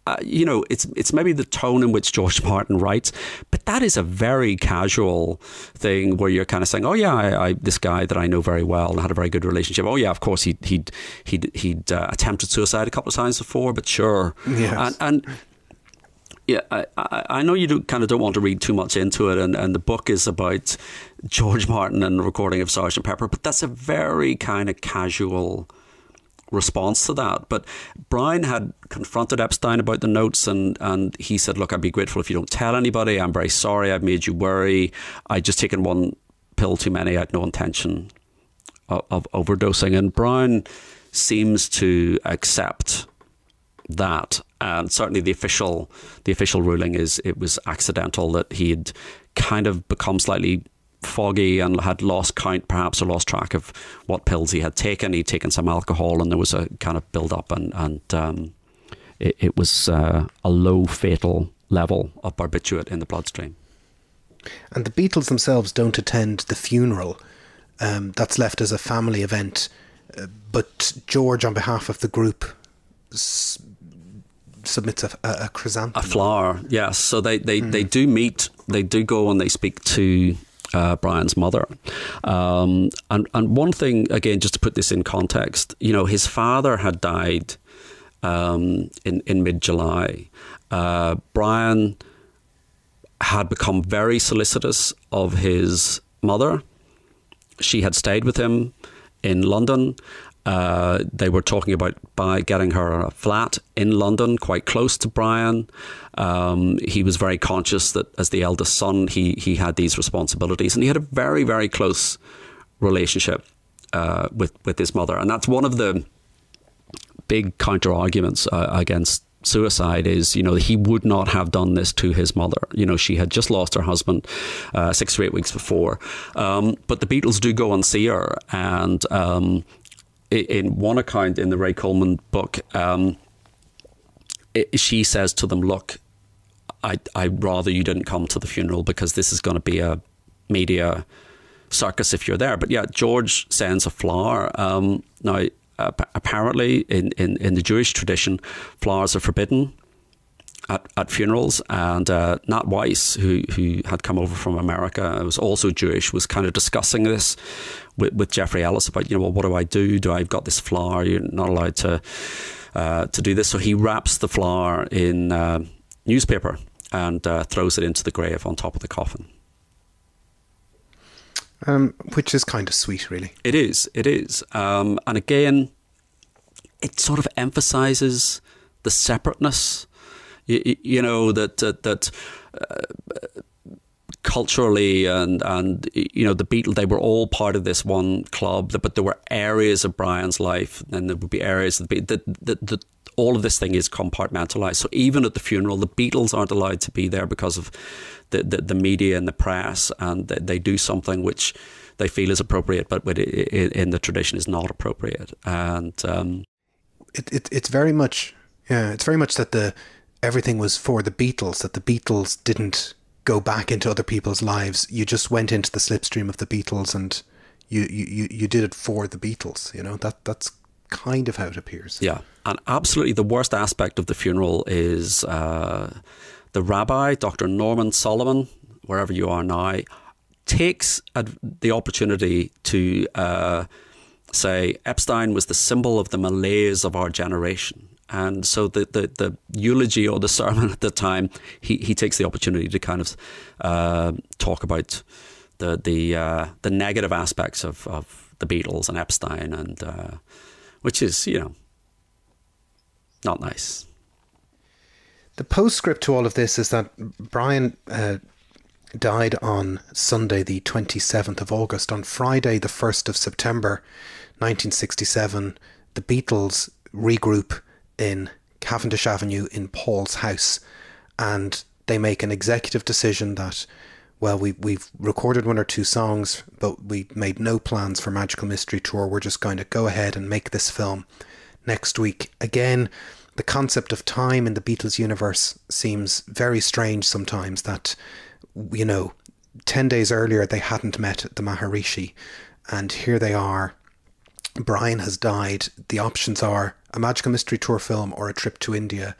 uh, you know, it's it's maybe the tone in which George Martin writes, but that is a very casual thing where you're kind of saying, "Oh yeah, I, I, this guy that I know very well and had a very good relationship. Oh yeah, of course he he'd he'd he'd uh, attempted suicide a couple of times before, but sure." Yes. And, and yeah, I, I know you do, kind of don't want to read too much into it, and, and the book is about George Martin and the recording of Sergeant Pepper, but that's a very kind of casual response to that. But Brian had confronted Epstein about the notes, and, and he said, Look, I'd be grateful if you don't tell anybody. I'm very sorry. I've made you worry. I'd just taken one pill too many. I had no intention of, of overdosing. And Brown seems to accept that. And certainly the official the official ruling is it was accidental that he had kind of become slightly foggy and had lost count, perhaps, or lost track of what pills he had taken. He'd taken some alcohol, and there was a kind of build up, and and um, it, it, was uh, a low fatal level of barbiturate in the bloodstream. And the Beatles themselves don't attend the funeral. Um, that's left as a family event. Uh, but George, on behalf of the group, s- submits a, a, a, chrysanthemum. A flower, yes. So they, they, mm. they do meet, they do go and they speak to uh, Brian's mother. Um, and, and one thing, again, just to put this in context, you know, his father had died um, in, in mid July. Uh, Brian had become very solicitous of his mother. She had stayed with him in London. Uh, they were talking about by getting her a flat in London, quite close to Brian. Um, he was very conscious that as the eldest son, he he had these responsibilities, and he had a very very close relationship uh, with with his mother, and that's one of the big counter arguments uh, against suicide is, you know, he would not have done this to his mother. You know, she had just lost her husband uh, six or eight weeks before. Um, but the Beatles do go and see her. And um, in one account in the Ray Coleman book, um, it, she says to them, Look, I, I'd rather you didn't come to the funeral because this is going to be a media circus if you're there. But yeah, George sends a flower. Um, now, uh, apparently in, in, in the Jewish tradition, flowers are forbidden at, at funerals. And uh, Nat Weiss, who, who had come over from America, was also Jewish, was kind of discussing this with, with Geoffrey Ellis about, you know, well, what do I do? Do I've got this flower? You're not allowed to uh, to do this. So he wraps the flower in uh, newspaper and uh, throws it into the grave on top of the coffin. Um, which is kind of sweet, really. It is. It is. Um, and again, it sort of emphasizes the separateness. You, you know that that, that uh, culturally and and you know the Beatles they were all part of this one club, but there were areas of Brian's life, and there would be areas of the that all of this thing is compartmentalized. So even at the funeral, the Beatles aren't allowed to be there because of the, the, the media and the press, and they, they, do something which they feel is appropriate, but in the tradition is not appropriate. And um, it, it it's very much yeah, it's very much that the everything was for the Beatles. That the Beatles didn't go back into other people's lives. You just went into the slipstream of the Beatles and you, you, you did it for the Beatles. You know that that's kind of how it appears. Yeah, and absolutely the worst aspect of the funeral is uh, the rabbi, Dr. Norman Solomon, wherever you are now, takes the opportunity to uh, say Epstein was the symbol of the malaise of our generation. And so the, the, the, eulogy or the sermon at the time, he, he takes the opportunity to kind of uh, talk about the the uh, the negative aspects of, of the Beatles and Epstein, and uh, which is you know not nice. The postscript to all of this is that Brian uh, died on Sunday, the 27th of August. On Friday, the 1st of September 1967, the Beatles regroup in Cavendish Avenue in Paul's house and they make an executive decision that well, we, we've recorded one or two songs, but we made no plans for Magical Mystery Tour. We're just going to go ahead and make this film next week. Again, the concept of time in the Beatles universe seems very strange sometimes that, you know, 10 days earlier they hadn't met the Maharishi, and here they are. Brian has died. The options are a Magical Mystery Tour film or a trip to India.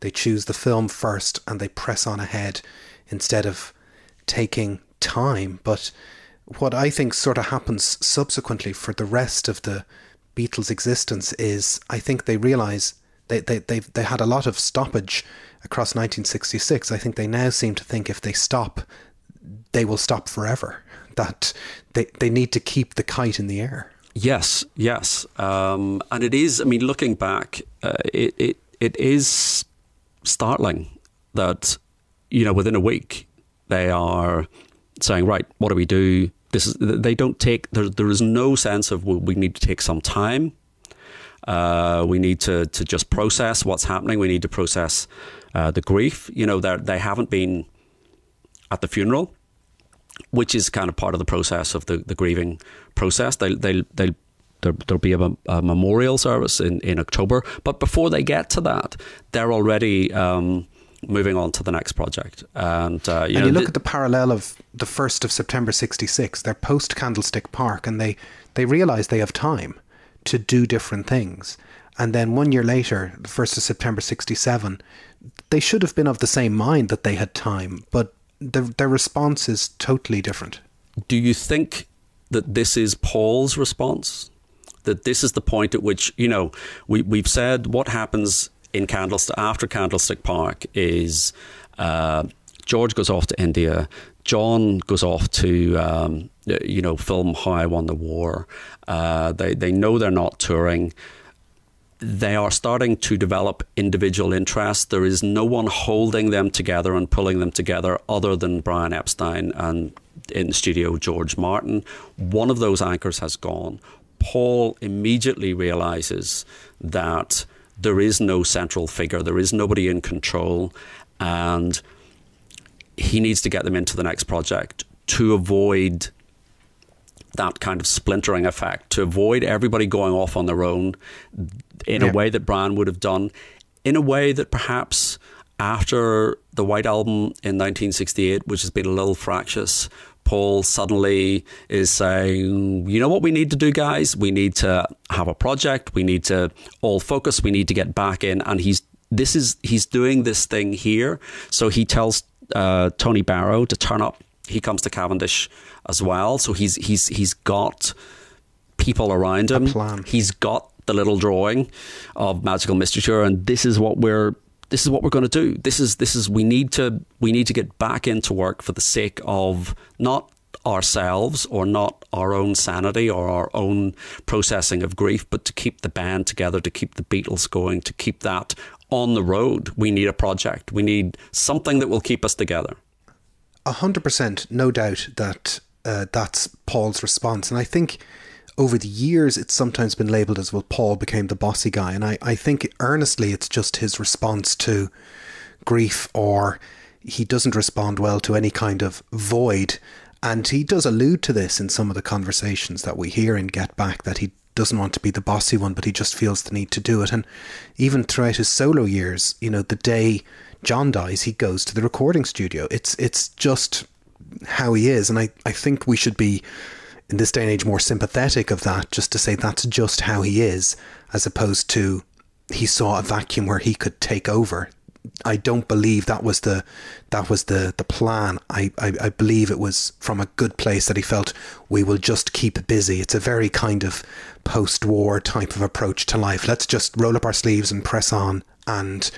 They choose the film first and they press on ahead instead of taking time. But what I think sort of happens subsequently for the rest of the Beatles' existence is I think they realize they, they, they, they had a lot of stoppage across 1966. I think they now seem to think if they stop, they will stop forever. That they, they need to keep the kite in the air. Yes, yes. Um, and it is, I mean, looking back, uh, it, it, it is startling that, you know, within a week, they are saying, right, what do we do? This is, they don't take, there, there is no sense of, well, we need to take some time uh, we need to to just process what's happening. We need to process uh, the grief. You know, they haven't been at the funeral. Which is kind of part of the process of the, the grieving process. They they they there, will be a, a, memorial service in, in October. But before they get to that, they're already um, moving on to the next project. And, uh, you, and know, you look th- at the parallel of the 1st of September 66, they're post Candlestick Park, and they, they realize they have time to do different things. And then one year later, the 1st of September 67, they should have been of the same mind that they had time, but their, their response is totally different. Do you think that this is Paul's response? That this is the point at which, you know, we, we've said what happens in Candlestick after Candlestick Park is uh, George goes off to India, John goes off to um, you know film how I won the war. Uh, they they know they're not touring. They are starting to develop individual interests. There is no one holding them together and pulling them together other than Brian Epstein and in the studio George Martin. One of those anchors has gone. Paul immediately realizes that there is no central figure, there is nobody in control, and he needs to get them into the next project to avoid that kind of splintering effect, to avoid everybody going off on their own in yeah. a way that Brian would have done, in a way that perhaps after the White Album in 1968, which has been a little fractious, Paul suddenly is saying, you know what we need to do, guys? We need to have a project. We need to all focus. We need to get back in. And he's this is he's doing this thing here. So he tells uh, Tony Barrow to turn up. He comes to Cavendish as well. So he's he's he's got people around him. He's got the little drawing of Magical Mystery Tour, and this is what we're this is what we're going to do. This is this is we need to we need to get back into work for the sake of not ourselves or not our own sanity or our own processing of grief, but to keep the band together, to keep the Beatles going, to keep that on the road. We need a project. We need something that will keep us together. A hundred percent, no doubt that uh, that's Paul's response, and I think over the years, it's sometimes been labeled as, well, Paul became the bossy guy. And I, I think earnestly it's just his response to grief or he doesn't respond well to any kind of void. And he does allude to this in some of the conversations that we hear in Get Back that he doesn't want to be the bossy one, but he just feels the need to do it. And even throughout his solo years, you know, the day John dies, he goes to the recording studio. It's it's just how he is. And I, I think we should be in this day and age more sympathetic of that, just to say that's just how he is, as opposed to he saw a vacuum where he could take over. I don't believe that was the that was the the plan. I, I, I believe it was from a good place that he felt we will just keep busy. It's a very kind of post-war type of approach to life. Let's just roll up our sleeves and press on and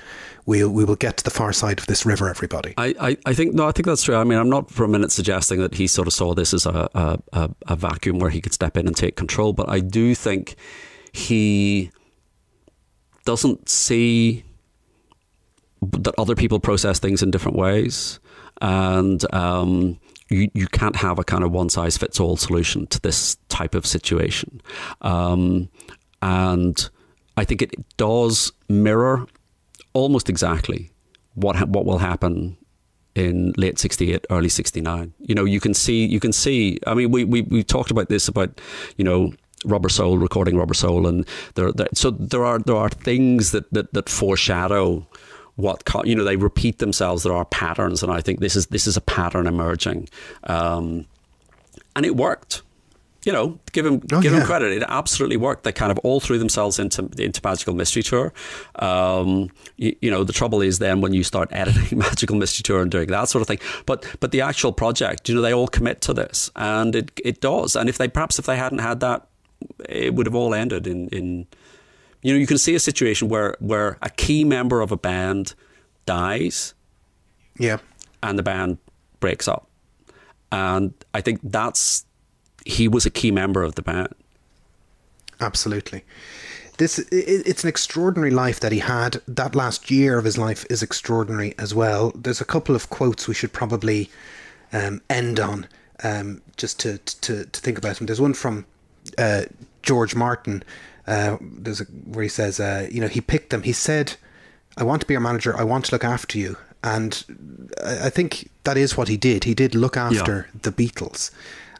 we'll we will get to the far side of this river, everybody. I, I, I think no, I think that's true. I mean, I'm not for a minute suggesting that he sort of saw this as a, a, a vacuum where he could step in and take control, but I do think he doesn't see that other people process things in different ways, and um, you you can't have a kind of one size fits all solution to this type of situation, um, and I think it does mirror almost exactly what ha- what will happen in late 68 early 69 you know you can see you can see i mean we we, we talked about this about you know rubber soul recording rubber soul and there, there so there are there are things that that, that foreshadow what you know they repeat themselves. There are patterns and i think this is this is a pattern emerging. Um, and it worked you know, give him oh, give yeah. him credit. It absolutely worked. They kind of all threw themselves into into Magical Mystery Tour. Um, you, you, know, the trouble is then when you start editing Magical Mystery Tour and doing that sort of thing. But but the actual project, you know, they all commit to this, and it it does. And if they perhaps if they hadn't had that, it would have all ended in in. You know, you can see a situation where where a key member of a band dies. Yeah. And the band breaks up. And I think that's he was a key member of the band. Absolutely. This it's an extraordinary life that he had. That last year of his life is extraordinary as well. There's a couple of quotes we should probably um, end on um, just to, to to think about him. There's one from uh, George Martin. Uh, there's a, where he says, uh, you know, he picked them. He said, "I want to be your manager. I want to look after you." and I think that is what he did. He did look after yeah. the Beatles,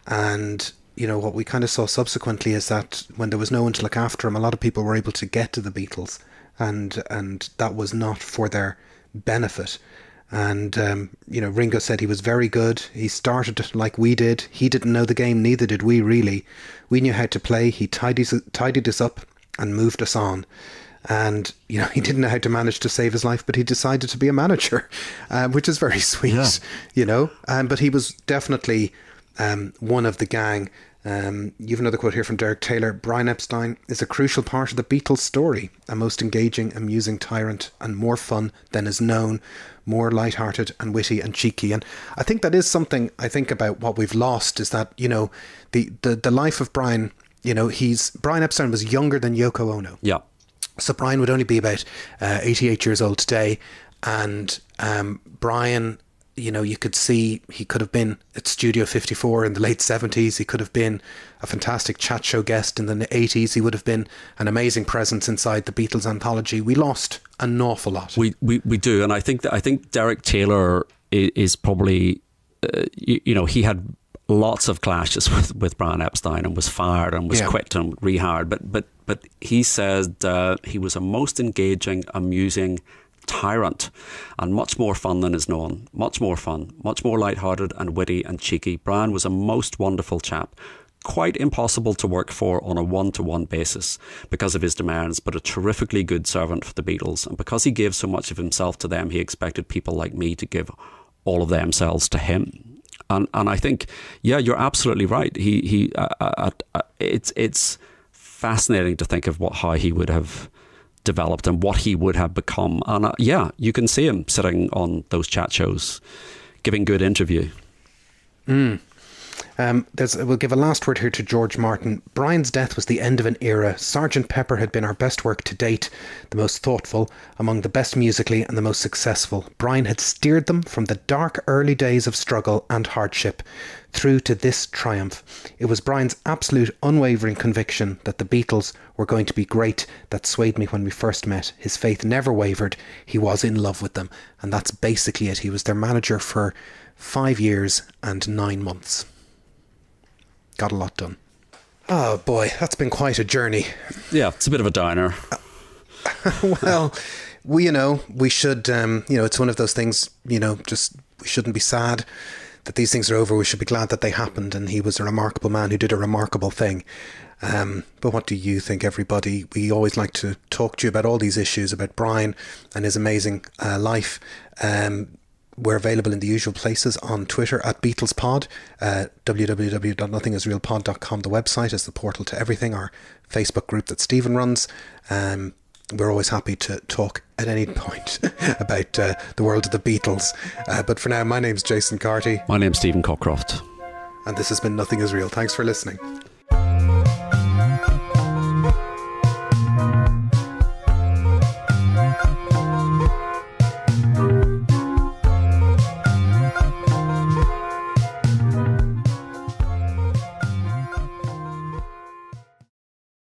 and you know what we kind of saw subsequently is that when there was no one to look after him, a lot of people were able to get to the Beatles, and and that was not for their benefit. And um, you know, Ringo said he was very good. He started like we did. He didn't know the game, neither did we. Really, we knew how to play. He tidied tidied us up and moved us on and you know he didn't know how to manage to save his life but he decided to be a manager um, which is very sweet yeah. you know um, but he was definitely um, one of the gang um, you have another quote here from Derek Taylor. Brian Epstein is a crucial part of the Beatles' story, a most engaging, amusing tyrant, and more fun than is known, more light-hearted and witty and cheeky. And I think that is something I think about what we've lost is that you know the the, the life of Brian. You know, he's Brian Epstein was younger than Yoko Ono. Yeah. So Brian would only be about uh, 88 years old today, and um, Brian, you know, you could see he could have been at Studio 54 in the late 70s. He could have been a fantastic chat show guest in the 80s. He would have been an amazing presence inside the Beatles anthology. We lost an awful lot. We we, we do, and I think that I think Derek Taylor is, is probably, uh, you, you know, he had lots of clashes with, with Brian Epstein and was fired and was yeah. quit and rehired. But but but he said uh, he was a most engaging, amusing tyrant and much more fun than is known. Much more fun, much more light-hearted and witty and cheeky. Brian was a most wonderful chap. Quite impossible to work for on a one to one basis because of his demands, but a terrifically good servant for the Beatles. And because he gave so much of himself to them, he expected people like me to give all of themselves to him and and I think yeah, you're absolutely right. He he, uh, uh, uh, it's it's fascinating to think of what how he would have developed and what he would have become. And uh, yeah, you can see him sitting on those chat shows, giving good interview. Mm. Um, we'll give a last word here to George Martin. Brian's death was the end of an era. Sergeant Pepper had been our best work to date, the most thoughtful, among the best musically, and the most successful. Brian had steered them from the dark early days of struggle and hardship through to this triumph. It was Brian's absolute unwavering conviction that the Beatles were going to be great that swayed me when we first met. His faith never wavered. He was in love with them. And that's basically it. He was their manager for five years and nine months got a lot done. Oh boy, that's been quite a journey. Yeah, it's a bit of a diner. well, we, you know, we should, um, you know, it's one of those things, you know, just we shouldn't be sad that these things are over. We should be glad that they happened, and he was a remarkable man who did a remarkable thing. Um, but what do you think, everybody? We always like to talk to you about all these issues about Brian and his amazing uh, life. Um, we're available in the usual places on Twitter at BeatlesPod, uh, www.nothingisrealpod.com. The website is the portal to everything. Our Facebook group that Stephen runs. Um, we're always happy to talk at any point about uh, the world of the Beatles. Uh, but for now, my name's Jason Carty. My name's Stephen Cockcroft. And this has been Nothing Is Real. Thanks for listening.